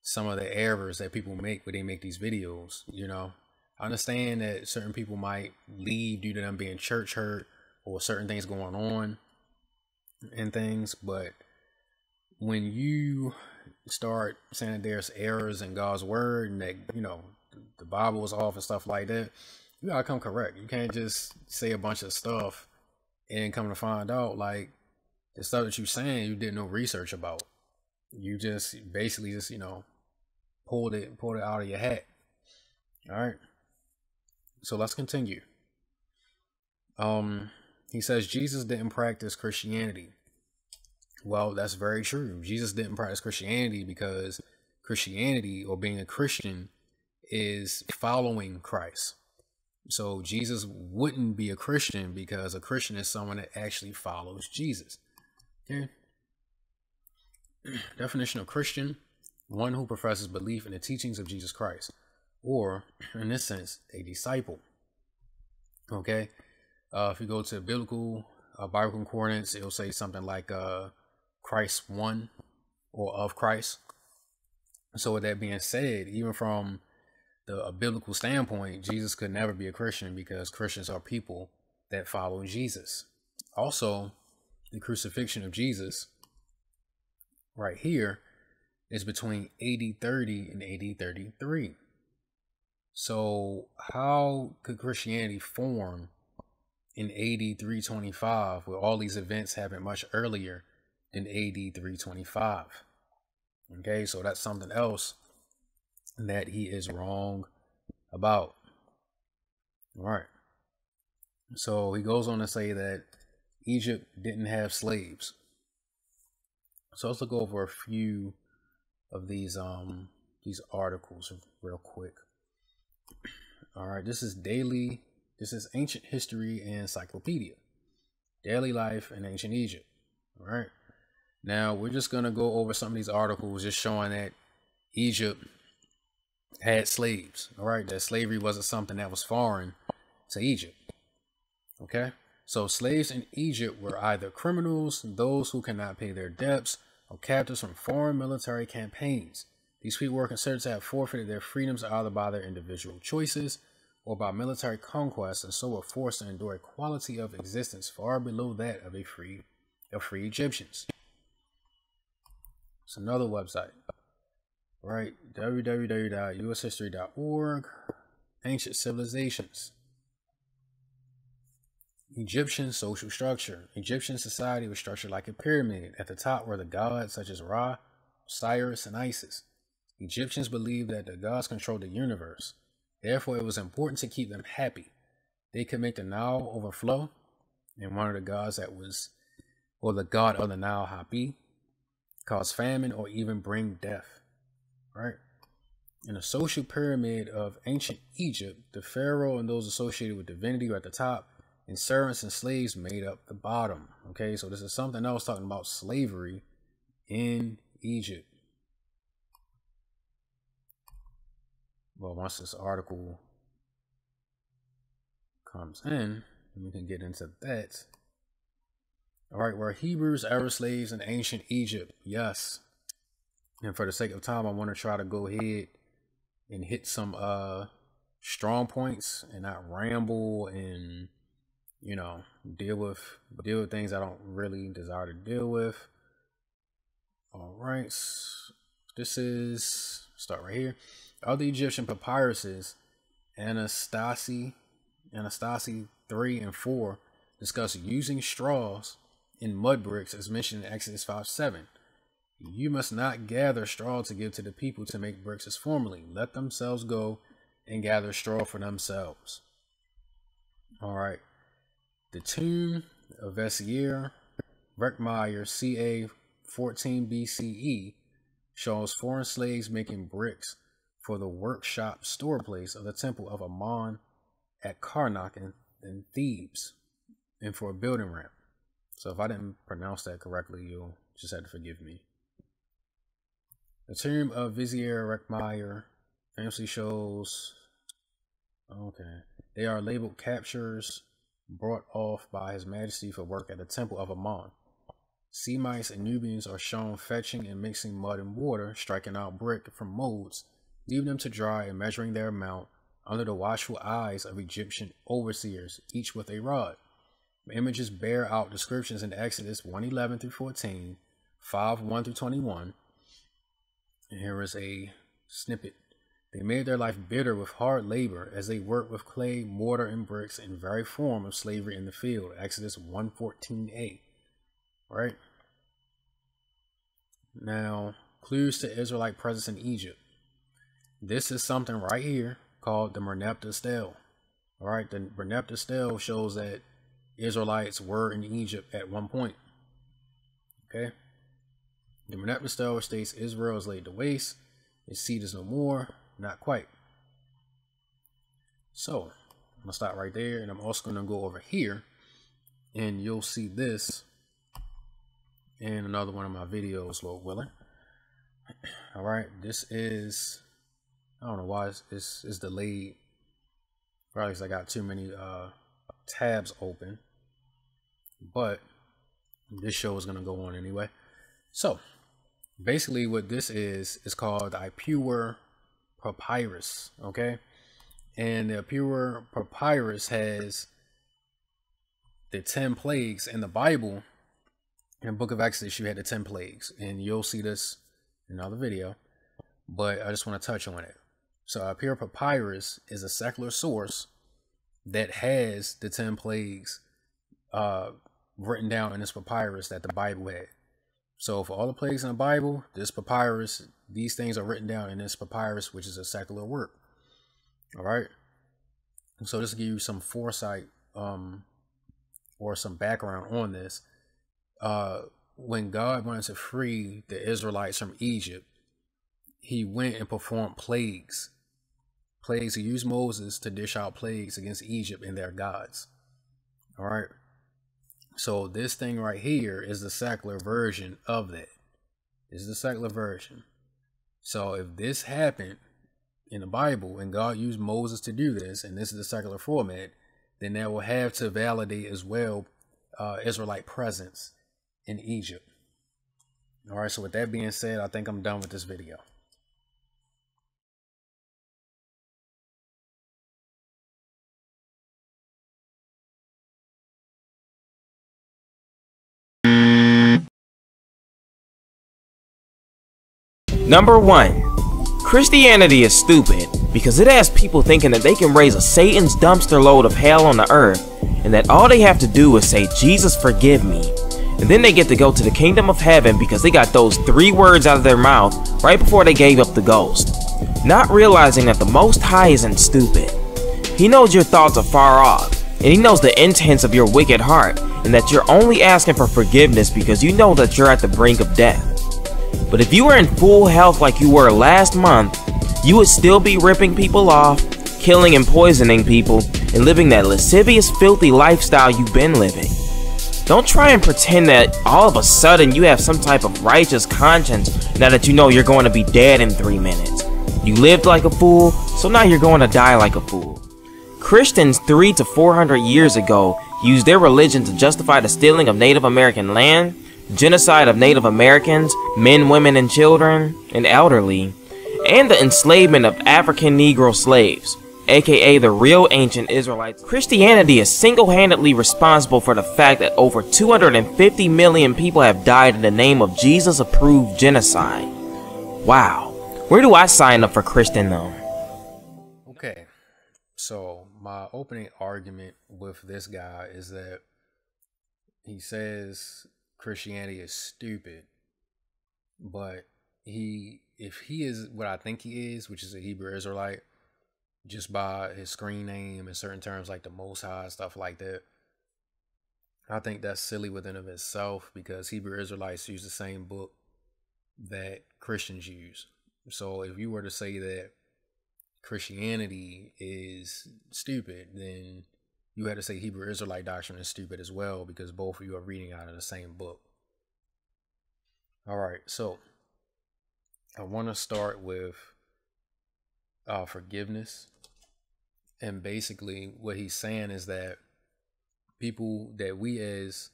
some of the errors that people make when they make these videos. You know, I understand that certain people might leave due to them being church hurt or certain things going on. and things, but when you start saying that there's errors in God's word and that you know the Bible is off and stuff like that, you gotta come correct. You can't just say a bunch of stuff and come to find out like the stuff that you're saying you did no research about. You just basically just you know pulled it pulled it out of your hat. All right. So let's continue. Um, he says Jesus didn't practice Christianity. Well, that's very true. Jesus didn't practice Christianity because Christianity or being a Christian is following Christ. So Jesus wouldn't be a Christian because a Christian is someone that actually follows Jesus. [CLEARS THROAT] Definition of Christian one who professes belief in the teachings of Jesus Christ, or in this sense, a disciple. Okay. Uh, if you go to biblical uh, Bible concordance, it'll say something like uh, Christ one or of Christ. So, with that being said, even from the biblical standpoint, Jesus could never be a Christian because Christians are people that follow Jesus. Also, the crucifixion of Jesus right here is between AD 30 and AD 33. So, how could Christianity form in AD 325 with all these events happened much earlier than AD 325? Okay, so that's something else that he is wrong about. All right. So he goes on to say that Egypt didn't have slaves. So let's look over a few of these um these articles real quick. All right, this is daily. This is ancient history and encyclopedia, daily life in ancient Egypt. All right. Now we're just gonna go over some of these articles, just showing that Egypt had slaves. All right, that slavery wasn't something that was foreign to Egypt. Okay, so slaves in Egypt were either criminals, those who cannot pay their debts, or captives from foreign military campaigns. These people were considered to have forfeited their freedoms either by their individual choices or by military conquest, and so were forced to endure a quality of existence far below that of a free of free Egyptians. It's another website right? www.ushistory.org. Ancient civilizations. Egyptian social structure. Egyptian society was structured like a pyramid. At the top were the gods such as Ra, Osiris, and Isis. Egyptians believed that the gods controlled the universe. Therefore, it was important to keep them happy. They could make the Nile overflow, and one of the gods that was, or the god of the Nile, Hapi, cause famine or even bring death right? In the social pyramid of ancient Egypt, the pharaoh and those associated with divinity were at the top, and servants and slaves made up the bottom. Okay, so this is something else talking about slavery in Egypt. Well, once this article comes in, we can get into that. All right, were Hebrews ever slaves in ancient Egypt? Yes. And for the sake of time, I want to try to go ahead and hit some uh strong points and not ramble and you know deal with deal with things I don't really desire to deal with. All right, this is start right here. Other Egyptian papyruses, Anastasi, Anastasi three and four discuss using straws in mud bricks as mentioned in Exodus five seven. You must not gather straw to give to the people to make bricks as formerly. Let themselves go and gather straw for themselves. All right. The tomb of Vizier Rekhmire, ca 14 BCE, shows foreign slaves making bricks for the workshop store place of the temple of Amon at Karnak in, in Thebes and for a building ramp. So if I didn't pronounce that correctly, you'll just have to forgive me. The tomb of Vizier Rekhmire famously shows. Okay. They are labeled captures brought off by His Majesty for work at the Temple of Amon. Semites and Nubians are shown fetching and mixing mud and water, striking out brick from molds, leaving them to dry and measuring their amount under the watchful eyes of Egyptian overseers, each with a rod. Images bear out descriptions in Exodus 111 through 14, 5 1 through 21. And here is a snippet. They made their life bitter with hard labor as they worked with clay, mortar, and bricks in very form of slavery in the field. Exodus 114a. Right? Now, clues to Israelite presence in Egypt. This is something right here called the Merneptah Stele. All right, the Merneptah Stele shows that Israelites were in Egypt at one point. Okay. The Merneptah Stele states Israel is laid to waste, its seed is no more, not quite. So I'm gonna stop right there, and I'm also gonna go over here, and you'll see this in another one of my videos, Lord willing. [CLEARS THROAT] All right, this is I don't know why it's, it's, it's delayed. Probably because I got too many uh, tabs open. But this show is to go on anyway. So, basically what this is, is called the Ipuwer Papyrus, okay? And the Papyrus has the 10 plagues in the Bible. In the book of Exodus, you had the 10 plagues. And you'll see this in another video. But I just want to touch on it. So Ipuwer Papyrus is a secular source that has the 10 plagues uh, written down in this papyrus that the Bible had. So for all the plagues in the Bible, this papyrus, these things are written down in this papyrus, which is a secular work. All right. So this to give you some foresight um, or some background on this, uh, when God wanted to free the Israelites from Egypt, he went and performed plagues plagues. He used Moses to dish out plagues against Egypt and their gods. All right. So this thing right here is the secular version of that. The secular version. So if this happened in the Bible and God used Moses to do this, and this is the secular format, then that will have to validate as well uh, Israelite presence in Egypt. All right. So with that being said, I think I'm done with this video. Number 1. Christianity is stupid because it has people thinking that they can raise a Satan's dumpster load of hell on the earth and that all they have to do is say, Jesus forgive me. And then they get to go to the kingdom of heaven because they got those three words out of their mouth right before they gave up the ghost. Not realizing that the Most High isn't stupid. He knows your thoughts are far off, and he knows the intents of your wicked heart, and that you're only asking for forgiveness because you know that you're at the brink of death. But if you were in full health like you were last month, you would still be ripping people off, killing and poisoning people, and living that lascivious, filthy lifestyle you've been living. Don't try and pretend that all of a sudden you have some type of righteous conscience now that you know you're going to be dead in three minutes. You lived like a fool, so now you're going to die like a fool. Christians three to four hundred years ago used their religion to justify the stealing of Native American land genocide of Native Americans, men, women, and children, and elderly, and the enslavement of African Negro slaves, aka the real ancient Israelites. Christianity is single-handedly responsible for the fact that over 250 million people have died in the name of Jesus-approved genocide. Wow. Where do I sign up for Christendom? Okay, so my opening argument with this guy is that he says Christianity is stupid. But he, if he is what I think he is, which is a Hebrew Israelite, just by his screen name and certain terms like the Most High stuff like that, I think that's silly within of itself because Hebrew Israelites use the same book that Christians use. So if you were to say that Christianity is stupid, then you had to say Hebrew Israelite doctrine is stupid as well because both of you are reading out of the same book. All right, so I want to start with uh, forgiveness. And basically, what he's saying is that people that we as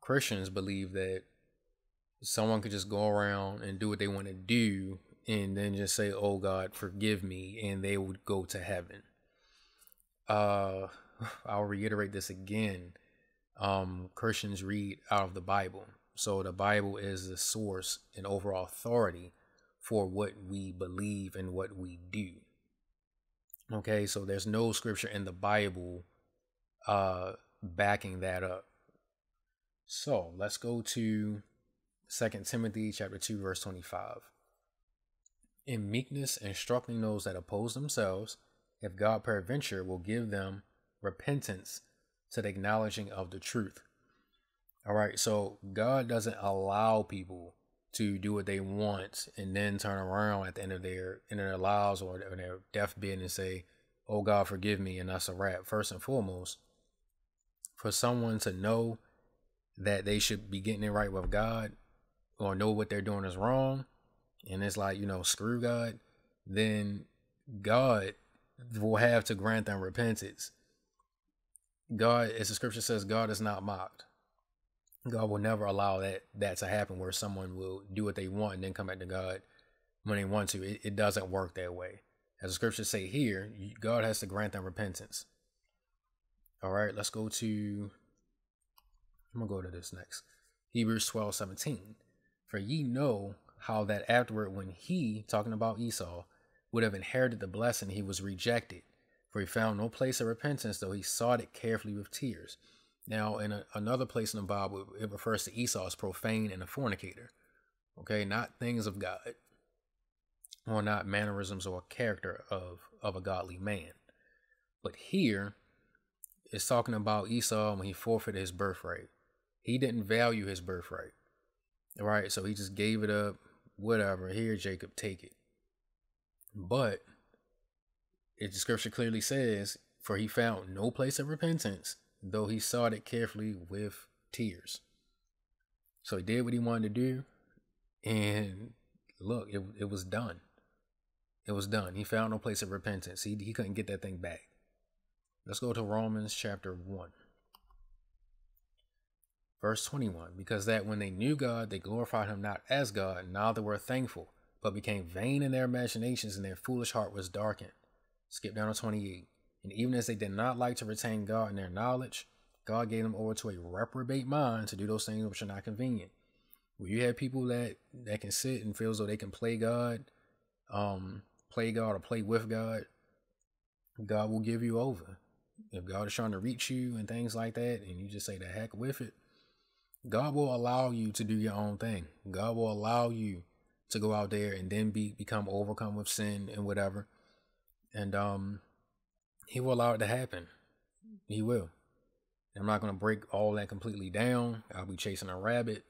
Christians believe that someone could just go around and do what they want to do and then just say, Oh God, forgive me, and they would go to heaven. Uh, [SIGHS] I'll reiterate this again. um, Christians read out of the Bible. So the Bible is the source and overall authority for what we believe and what we do. Okay, so there's no scripture in the Bible uh backing that up. So let's go to Second Timothy chapter 2, verse 25. In meekness instructing those that oppose themselves, if God peradventure will give them repentance to the acknowledging of the truth. All right, so God doesn't allow people to do what they want and then turn around at the end of their end of their lives or their deathbed and say, "Oh God, forgive me," and that's a wrap. First and foremost, for someone to know that they should be getting it right with God or know what they're doing is wrong, and it's like you know, screw God, then God will have to grant them repentance. God, as the scripture says, God is not mocked. God will never allow that that to happen where someone will do what they want and then come back to God when they want to. It, it doesn't work that way. As the scriptures say here, God has to grant them repentance. All right, let's go to I'm gonna go to this next. Hebrews 12, 17. For ye know how that afterward when he, talking about Esau, would have inherited the blessing, he was rejected, for he found no place of repentance, though he sought it carefully with tears. Now, in a, another place in the Bible, it refers to Esau as profane and a fornicator. Okay, not things of God, or not mannerisms or character of, of a godly man. But here, it's talking about Esau when he forfeited his birthright. He didn't value his birthright. Right, so he just gave it up. Whatever. Here, Jacob, take it. But it, the scripture clearly says, For he found no place of repentance, though he sought it carefully with tears. So he did what he wanted to do, and look, it it was done. It was done. He found no place of repentance. He he couldn't get that thing back. Let's go to Romans chapter 1. Verse 21 Because that when they knew God, they glorified him not as God, neither were thankful, but became vain in their imaginations, and their foolish heart was darkened. Skip down to 28. And even as they did not like to retain God in their knowledge, God gave them over to a reprobate mind to do those things which are not convenient. When you have people that that can sit and feel as though they can play God, um, play God or play with God, God will give you over. If God is trying to reach you and things like that, and you just say the heck with it, God will allow you to do your own thing. God will allow you to go out there and then be become overcome with sin and whatever. And um he will allow it to happen. He will. I'm not gonna break all that completely down. I'll be chasing a rabbit.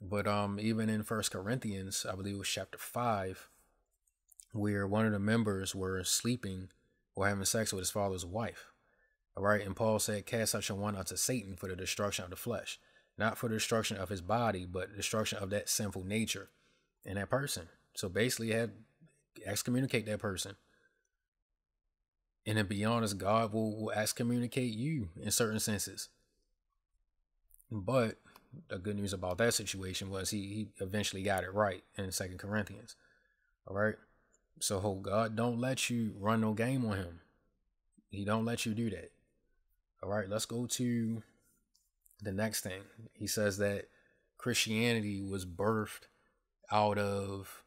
But um even in First Corinthians, I believe it was chapter five, where one of the members were sleeping or having sex with his father's wife. All right, and Paul said, Cast such a one unto Satan for the destruction of the flesh not for the destruction of his body, but destruction of that sinful nature in that person. So basically, have excommunicate that person. And to be honest, God will, will excommunicate you in certain senses. But the good news about that situation was he, he eventually got it right in Second Corinthians. All right. So God don't let you run no game on him. He don't let you do that. All right, let's go to the next thing he says that christianity was birthed out of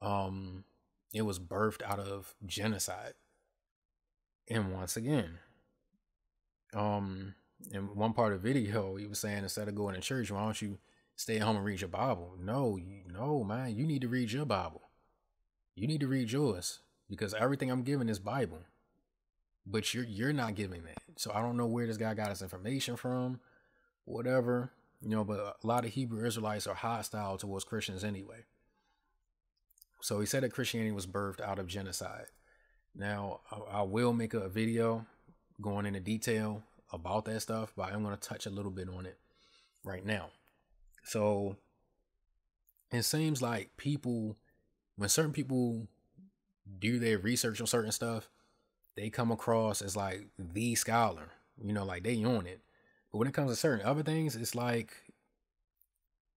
um it was birthed out of genocide and once again um in one part of the video he was saying instead of going to church why don't you stay at home and read your bible no you, no man you need to read your bible you need to read yours because everything i'm giving is bible but you're you're not giving that so i don't know where this guy got his information from whatever, you know, but a lot of Hebrew Israelites are hostile towards Christians anyway. So he said that Christianity was birthed out of genocide. Now, I, will make a video going into detail about that stuff, but I'm going to touch a little bit on it right now. So it seems like people, when certain people do their research on certain stuff, they come across as like the scholar, you know, like they own it. But when it comes to certain other things, it's like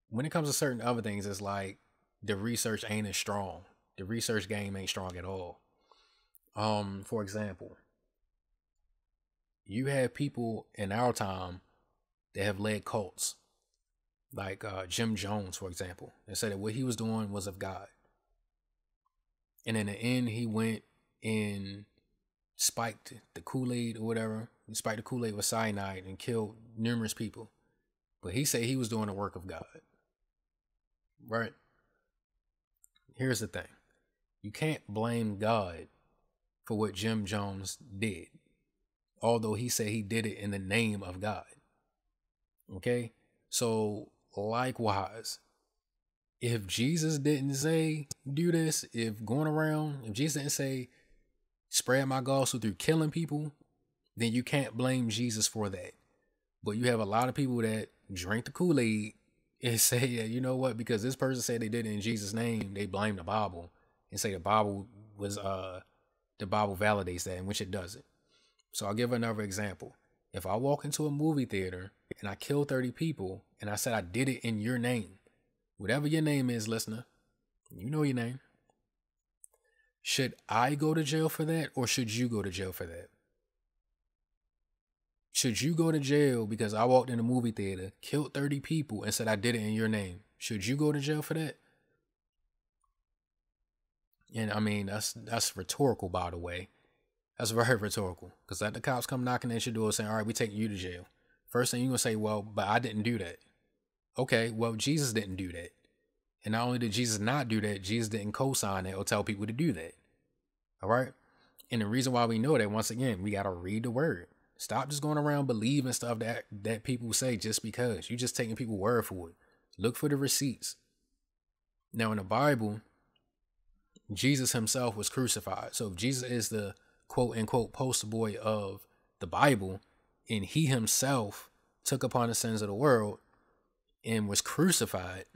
when it comes to certain other things, it's like the research ain't as strong. The research game ain't strong at all. Um, for example, you have people in our time that have led cults, like uh, Jim Jones, for example. They said that what he was doing was of God. And in the end, he went and spiked the Kool Aid or whatever. Spiked the Kool Aid with cyanide and killed numerous people. But he said he was doing the work of God. Right? Here's the thing you can't blame God for what Jim Jones did, although he said he did it in the name of God. Okay? So, likewise, if Jesus didn't say do this, if going around, if Jesus didn't say spread my gospel through killing people, then you can't blame Jesus for that. But you have a lot of people that drink the Kool Aid [LAUGHS] and say, yeah, you know what? Because this person said they did it in Jesus' name, they blame the Bible and say the Bible was uh the Bible validates that, in which it doesn't. So I'll give another example. If I walk into a movie theater and I kill 30 people and I said I did it in your name, whatever your name is, listener, you know your name. Should I go to jail for that or should you go to jail for that? Should you go to jail because I walked in a movie theater, killed 30 people, and said I did it in your name? Should you go to jail for that? And I mean, that's that's rhetorical, by the way. That's very [LAUGHS] rhetorical. Because let the cops come knocking at your door saying, all right, we taking you to jail. First thing you're going to say, well, but I didn't do that. Okay, well, Jesus didn't do that. And not only did Jesus not do that, Jesus didn't co sign it or tell people to do that. All right? And the reason why we know that, once again, we got to read the word. Stop just going around believing stuff that, that people say just because. You're just taking people word for it. Look for the receipts. Now, in the Bible, Jesus himself was crucified. So if Jesus is the quote unquote poster boy of the Bible, and he himself took upon the sins of the world and was crucified,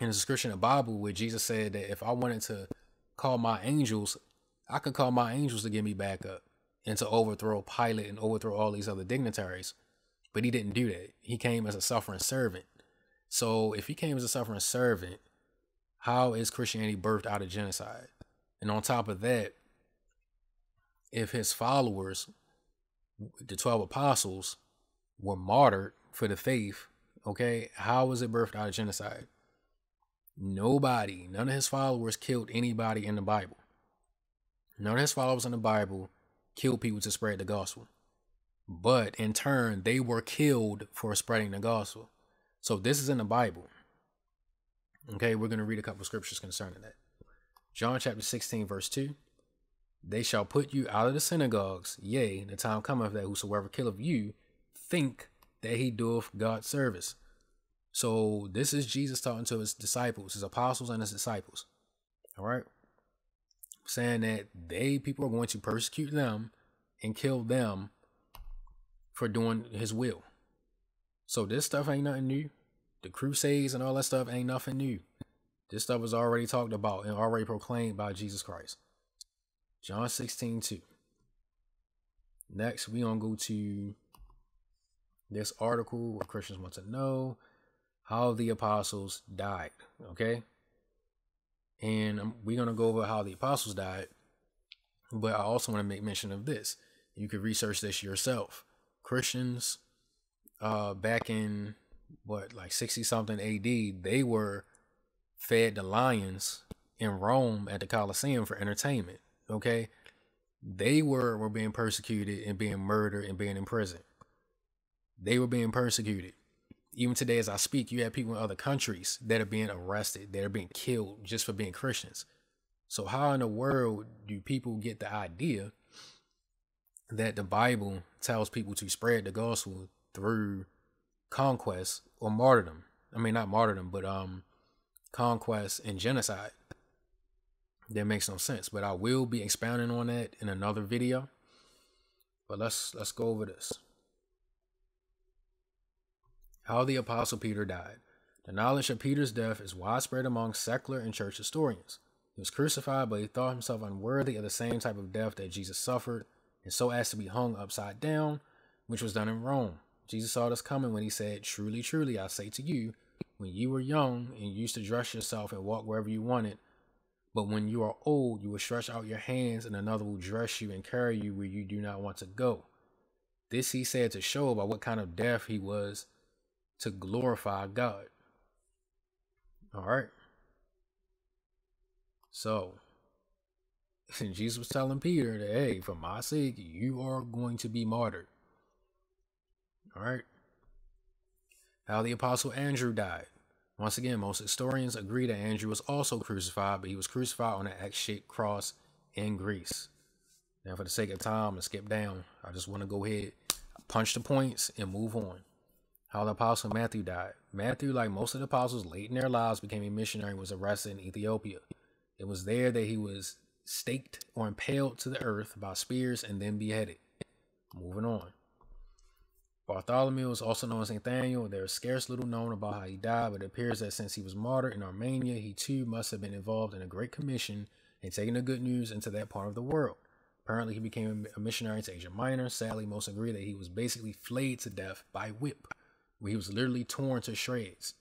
in the description of the Bible where Jesus said that if I wanted to call my angels, I could call my angels to get me back up and to overthrow Pilate and overthrow all these other dignitaries. But he didn't do that. He came as a suffering servant. So if he came as a suffering servant, how is Christianity birthed out of genocide? And on top of that, if his followers, the 12 apostles, were martyred for the faith, okay, how was it birthed out of genocide? Nobody, none of his followers killed anybody in the Bible. None of his followers in the Bible killed people to spread the gospel. But in turn, they were killed for spreading the gospel. So this is in the Bible. Okay, we're going to read a couple scriptures concerning that. John chapter 16, verse 2. They shall put you out of the synagogues. Yea, the time cometh that whosoever killeth you think that he doeth God's service. So this is Jesus talking to his disciples, his apostles and his disciples. All right. Saying that they people are going to persecute them and kill them for doing his will. So this stuff ain't nothing new. The crusades and all that stuff ain't nothing new. This stuff was already talked about and already proclaimed by Jesus Christ. John 16, 2. Next, we gonna go to this article where Christians want to know how the apostles died. Okay. And we're gonna go over how the apostles died. But I also want to make mention of this. You could research this yourself. Christians uh back in what like 60 something AD, they were fed the lions in Rome at the Colosseum for entertainment. Okay. They were, were being persecuted and being murdered and being in prison. They were being persecuted. Even today, as I speak, you have people in other countries that are being arrested, that are being killed just for being Christians. So, how in the world do people get the idea that the Bible tells people to spread the gospel through conquest or martyrdom? I mean, not martyrdom, but um, conquest and genocide. That makes no sense. But I will be expounding on that in another video. But let's let's go over this. How the Apostle Peter died. The knowledge of Peter's death is widespread among secular and church historians. He was crucified, but he thought himself unworthy of the same type of death that Jesus suffered, and so asked to be hung upside down, which was done in Rome. Jesus saw this coming when he said, Truly, truly, I say to you, when you were young and used to dress yourself and walk wherever you wanted, but when you are old, you will stretch out your hands, and another will dress you and carry you where you do not want to go. This he said to show by what kind of death he was to glorify God. All right. So, [LAUGHS] Jesus was telling Peter that, hey, for my sake, you are going to be martyred. All right. How the Apostle Andrew died. Once again, most historians agree that Andrew was also crucified, but he was crucified on an X shaped cross in Greece. Now, for the sake of time, and skip down. I just want to go ahead, punch the points, and move on. How the Apostle Matthew died. Matthew, like most of the apostles late in their lives, became a missionary and was arrested in Ethiopia. It was there that he was staked or impaled to the earth by spears and then beheaded. Moving on. Bartholomew is also known as Nathaniel. There is scarce little known about how he died, but it appears that since he was martyred in Armenia, he too must have been involved in a great commission and taking the good news into that part of the world. Apparently, he became a missionary to Asia Minor. Sadly, most agree that he was basically flayed to death by whip, where he was literally torn to shreds.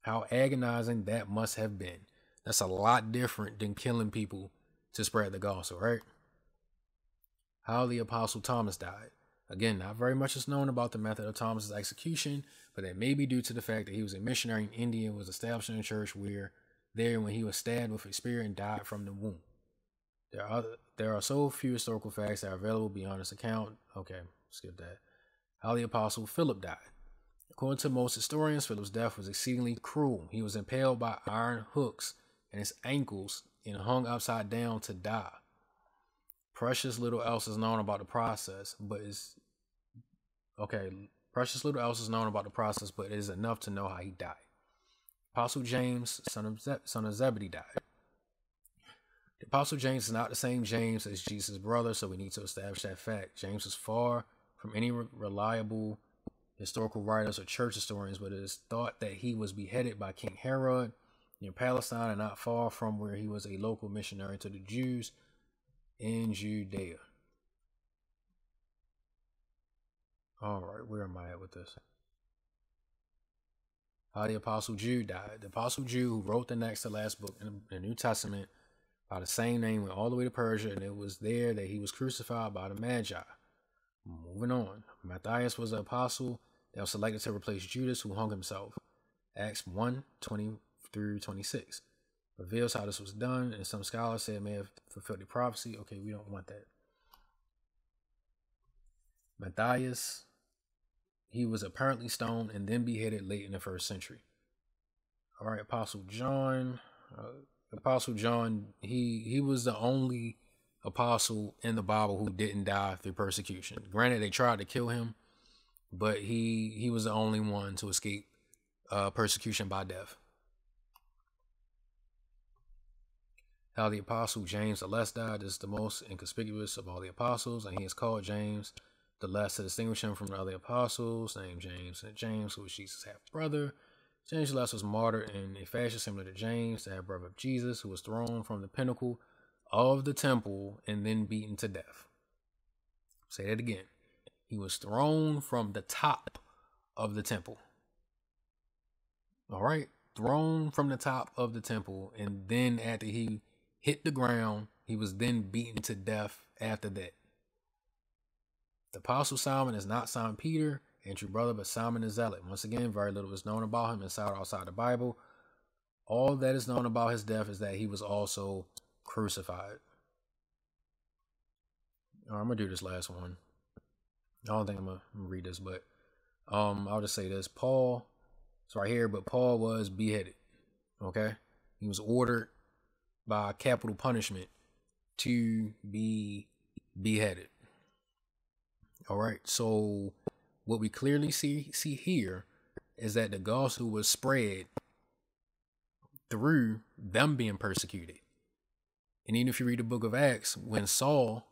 How agonizing that must have been. That's a lot different than killing people to spread the gospel, right? How the Apostle Thomas died. Again, not very much is known about the method of Thomas's execution, but that may be due to the fact that he was a missionary in India and was establishing a church where there when he was stabbed with a spear and died from the wound. There are there are so few historical facts that are available beyond this account. Okay, skip that. How the apostle Philip died. According to most historians, Philip's death was exceedingly cruel. He was impaled by iron hooks and his ankles and hung upside down to die. Precious little else is known about the process, but it's okay. Precious little else is known about the process, but it is enough to know how he died. Apostle James, son of, Ze- son of Zebedee, died. The Apostle James is not the same James as Jesus' brother, so we need to establish that fact. James is far from any re- reliable historical writers or church historians, but it is thought that he was beheaded by King Herod near Palestine and not far from where he was a local missionary to the Jews in Judea. All right, where am I at with this? How the Apostle Jude died. The Apostle Jude, who wrote the next to last book in the New Testament by the same name, went all the way to Persia, and it was there that he was crucified by the Magi. Moving on. Matthias was an apostle that was selected to replace Judas, who hung himself. Acts 1 20 through 26 reveals how this was done, and some scholars say it may have fulfilled the prophecy. Okay, we don't want that. Matthias, he was apparently stoned and then beheaded late in the first century. All right, Apostle John, uh, Apostle John, he he was the only apostle in the Bible who didn't die through persecution. Granted, they tried to kill him, but he he was the only one to escape uh, persecution by death. How the apostle James the Less died is the most inconspicuous of all the apostles, and he is called James the Less to distinguish him from the other apostles, named James. And James, who was Jesus' half brother, James the Less was martyred in a fashion similar to James, the half brother of Jesus, who was thrown from the pinnacle of the temple and then beaten to death. Say that again. He was thrown from the top of the temple. All right, thrown from the top of the temple, and then after he hit the ground, he was then beaten to death after that. The Apostle Simon is not Simon Peter and true brother, but Simon the Zealot. Once again, very little is known about him inside or outside the Bible. All that is known about his death is that he was also crucified. Right, I'm gonna do this last one. I don't think I'm gonna read this, but um, I'll just say this: Paul, it's right here, but Paul was beheaded. Okay, he was ordered by capital punishment to be beheaded. All right, so what we clearly see see here is that the gospel was spread through them being persecuted. And even if you read the book of Acts, when Saul,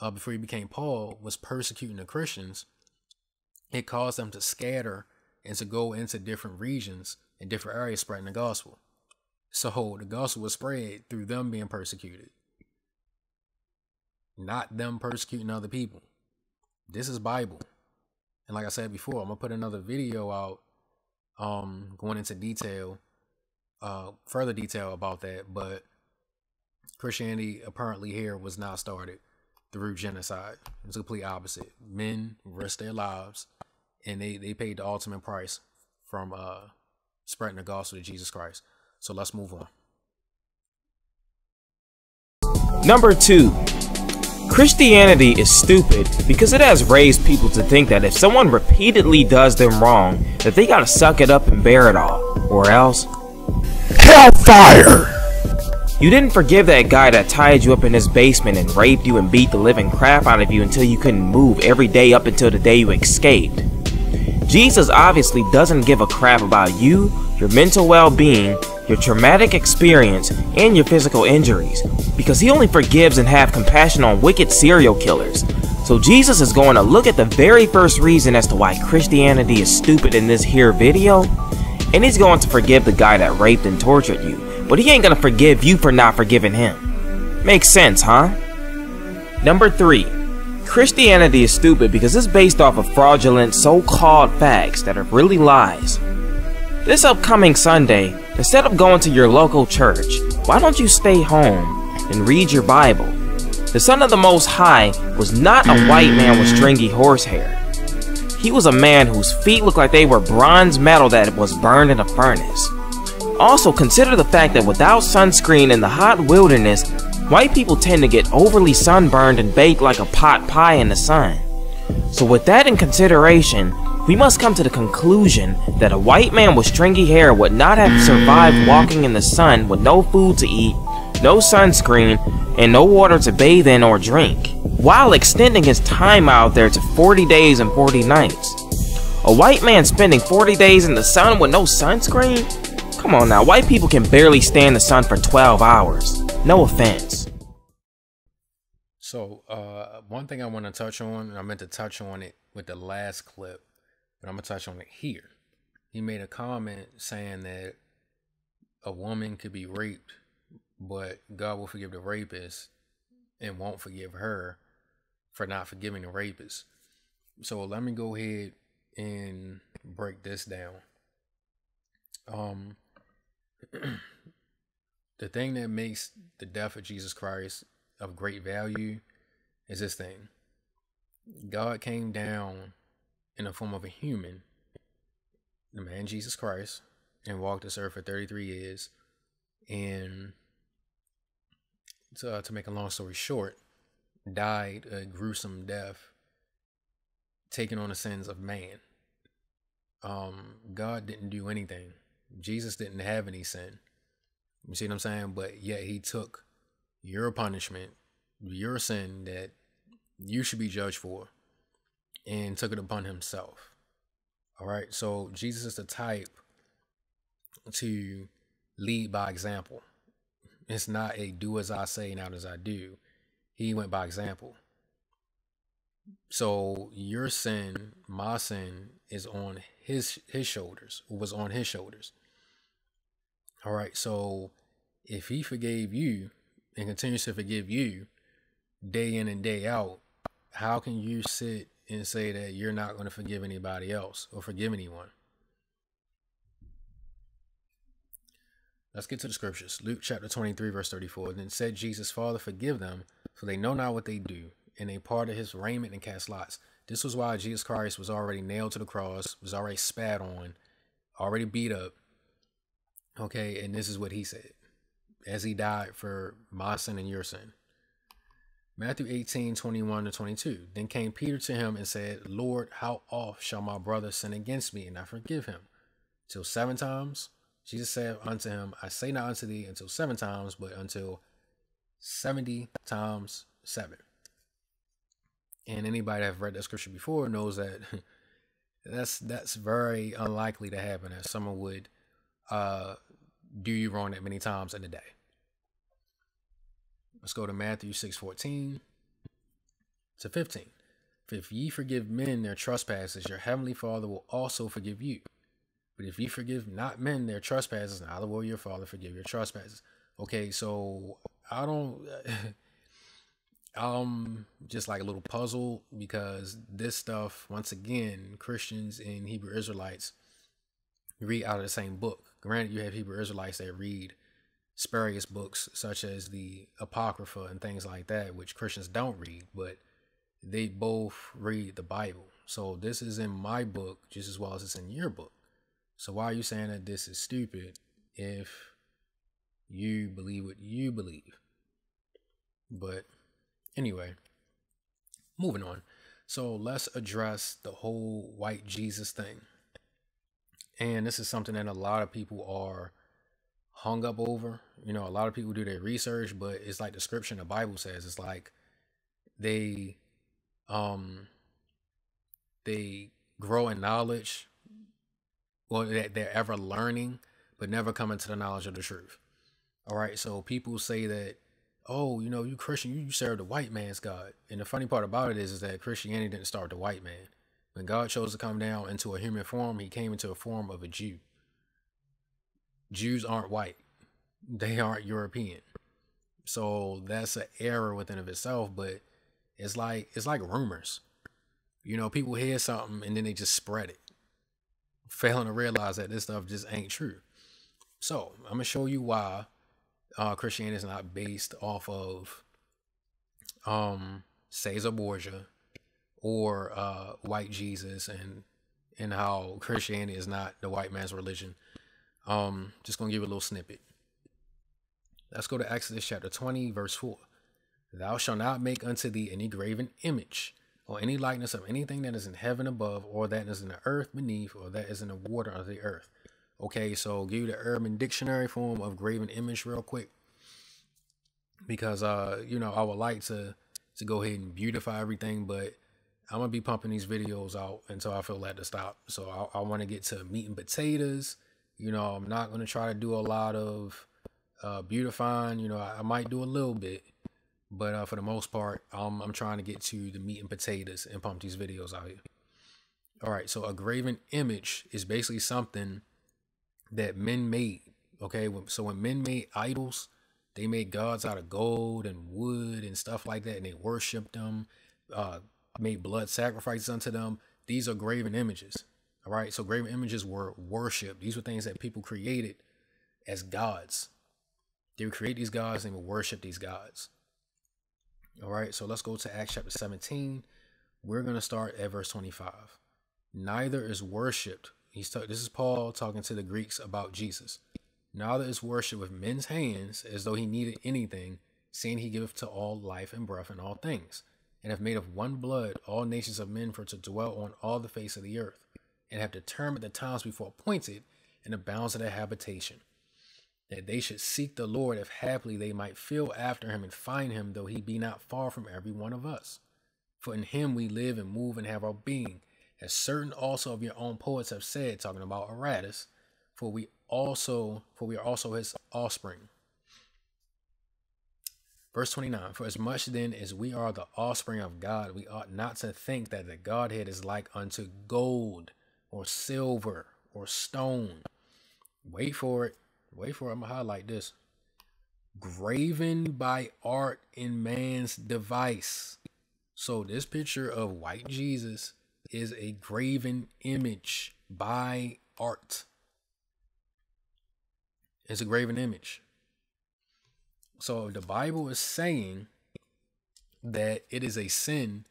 uh, before he became Paul, was persecuting the Christians, it caused them to scatter and to go into different regions and different areas spreading the gospel. So the gospel was spread through them being persecuted, not them persecuting other people. This is Bible. And like I said before, I'm gonna put another video out um going into detail, uh further detail about that, but Christianity apparently here was not started through genocide. It's complete opposite. Men risked their lives and they, they paid the ultimate price from uh, spreading the gospel of Jesus Christ. So let's move on. Number two, Christianity is stupid because it has raised people to think that if someone repeatedly does them wrong, that they gotta suck it up and bear it all, or else hellfire. You didn't forgive that guy that tied you up in his basement and raped you and beat the living crap out of you until you couldn't move every day up until the day you escaped. Jesus obviously doesn't give a crap about you, your mental well-being, your traumatic experience, and your physical injuries, because he only forgives and have compassion on wicked serial killers. So Jesus is going to look at the very first reason as to why Christianity is stupid in this here video, and he's going to forgive the guy that raped and tortured you, but he ain't gonna forgive you for not forgiving him. Makes sense, huh? Number 3. Christianity is stupid because it's based off of fraudulent so-called facts that are really lies. This upcoming Sunday, instead of going to your local church, why don't you stay home and read your Bible? The Son of the Most High was not a white man with stringy horsehair. He was a man whose feet looked like they were bronze metal that was burned in a furnace. Also, consider the fact that without sunscreen in the hot wilderness, white people tend to get overly sunburned and baked like a pot pie in the sun. So with that in consideration, we must come to the conclusion that a white man with stringy hair would not have survived walking in the sun with no food to eat, no sunscreen, and no water to bathe in or drink, while extending his time out there to 40 days and 40 nights. A white man spending 40 days in the sun with no sunscreen? Come on now, white people can barely stand the sun for 12 hours. No offense. So, uh, one thing I want to touch on, and I meant to touch on it with the last clip, but I'm to touch on it here. He made a comment saying that a woman could be raped, but God will forgive the rapist and won't forgive her for not forgiving the rapist. So, let me go ahead and break this down. Um, [CLEARS THROAT] the thing that makes the death of Jesus Christ of great value is this thing. God came down in the form of a human, the man Jesus Christ, and walked this earth for 33 years. And to, uh, to make a long story short, died a gruesome death, taking on the sins of man. Um, God didn't do anything Jesus didn't have any sin. You see what I'm saying? But yet he took your punishment, your sin that you should be judged for, and took it upon himself. All right. So Jesus is the type to lead by example. It's not a do as I say, not as I do. He went by example. So your sin, my sin, is on his his shoulders, was on his shoulders. All right, so if he forgave you and continues to forgive you day in and day out, how can you sit and say that you're not going to forgive anybody else or forgive anyone? Let's get to the scriptures. Luke chapter 23, verse 34. Then said Jesus, Father, forgive them, for they know not what they do. And they parted his raiment and cast lots. This was why Jesus Christ was already nailed to the cross, was already spat on, already beat up. Okay, and this is what he said as he died for my sin and your sin. Matthew 18, 21 to 22. Then came Peter to him and said, Lord, how oft shall my brother sin against me and I forgive him? Till seven times? Jesus said unto him, I say not unto thee until seven times, but until 70 times seven. And anybody that have read that scripture before knows that [LAUGHS] that's that's very unlikely to happen that someone would uh, do you wrong that many times in a day. Let's go to Matthew 6 14 to 15. if ye forgive men their trespasses, your heavenly Father will also forgive you. But if ye forgive not men their trespasses, neither will your Father forgive your trespasses. Okay, so I don't. [LAUGHS] I'm just like a little puzzle because this stuff, once again, Christians and Hebrew Israelites read out of the same book. Granted, you have Hebrew Israelites that read spurious books such as the Apocrypha and things like that, which Christians don't read, but they both read the Bible. So this is in my book just as well as it's in your book. So why are you saying that this is stupid if you believe what you believe? But anyway, moving on. So let's address the whole white Jesus thing. And this is something that a lot of people are hung up over. You know, a lot of people do their research, but it's like the scripture the Bible says. It's like they um they grow in knowledge or that they're ever learning, but never coming to the knowledge of the truth. All right. So people say that, oh, you know, you Christian, you serve the white man's God. And the funny part about it is, is that Christianity didn't start the white man. When God chose to come down into a human form, he came into a form of a Jew. Jews aren't white. They aren't European. So that's an error within of itself, but it's like it's like rumors. You know, people hear something and then they just spread it, failing to realize that this stuff just ain't true. So I'm gonna show you why uh, Christianity is not based off of um, Caesar Borgia or uh, white Jesus and and how Christianity is not the white man's religion. Um, just gonna give you a little snippet. Let's go to Exodus chapter 20, verse 4. Thou shalt not make unto thee any graven image, or any likeness of anything that is in heaven above, or that is in the earth beneath, or that is in the water of the earth. Okay, so give you the urban dictionary form of graven image real quick. Because uh, you know, I would like to to go ahead and beautify everything, but I'm gonna be pumping these videos out until I feel like to stop. So I, I want to get to meat and potatoes. You know, I'm not gonna try to do a lot of uh, beautifying. You know, I, I might do a little bit, but uh, for the most part, I'm trying to get to the meat and potatoes and pump these videos out here. All right, so a graven image is basically something that men made. Okay, so when men made idols, they made gods out of gold and wood and stuff like that, and they worshipped them. Uh, made blood sacrifices unto them. These are graven images. All right. So graven images were worship. These were things that people created as gods. They would create these gods and would worship these gods. All right. So let's go to Acts chapter 17. We're going to start at verse 25. Neither is worshipped. He's ta- this is Paul talking to the Greeks about Jesus. Neither is worshipped with men's hands as though he needed anything, seeing he giveth to all life and breath and all things and have made of one blood all nations of men for to dwell on all the face of the earth, and have determined the times before appointed and the bounds of their habitation, that they should seek the Lord if haply they might feel after him and find him, though he be not far from every one of us. For in him we live and move and have our being, as certain also of your own poets have said, talking about Aratus, for we also for we are also his offspring. Verse 29 For as much then as we are the offspring of God, we ought not to think that the Godhead is like unto gold or silver or stone. Wait for it. Wait for it. I'm going to highlight this. Graven by art in man's device. So this picture of white Jesus is a graven image by art. It's a graven image. So the Bible is saying that it is a sin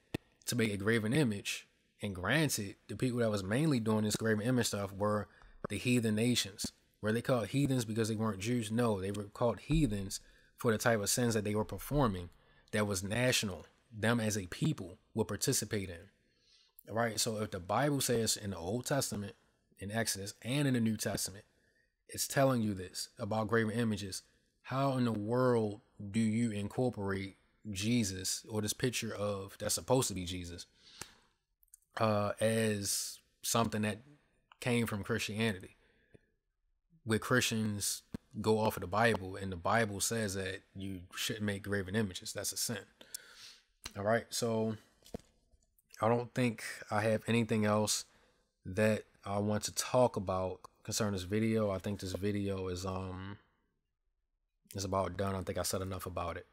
to make a graven image, and granted, the people that was mainly doing this graven image stuff were the heathen nations. Were they called heathens because they weren't Jews? No, they were called heathens for the type of sins that they were performing that was national. Them as a people would participate in. All right. So if the Bible says in the Old Testament, in Exodus, and in the New Testament, it's telling you this about graven images how in the world do you incorporate Jesus or this picture of that's supposed to be Jesus uh, as something that came from Christianity? Where Christians go off of the Bible and the Bible says that you shouldn't make graven images. That's a sin. All right. So I don't think I have anything else that I want to talk about concerning this video. I think this video is um is about done. I think I said enough about it.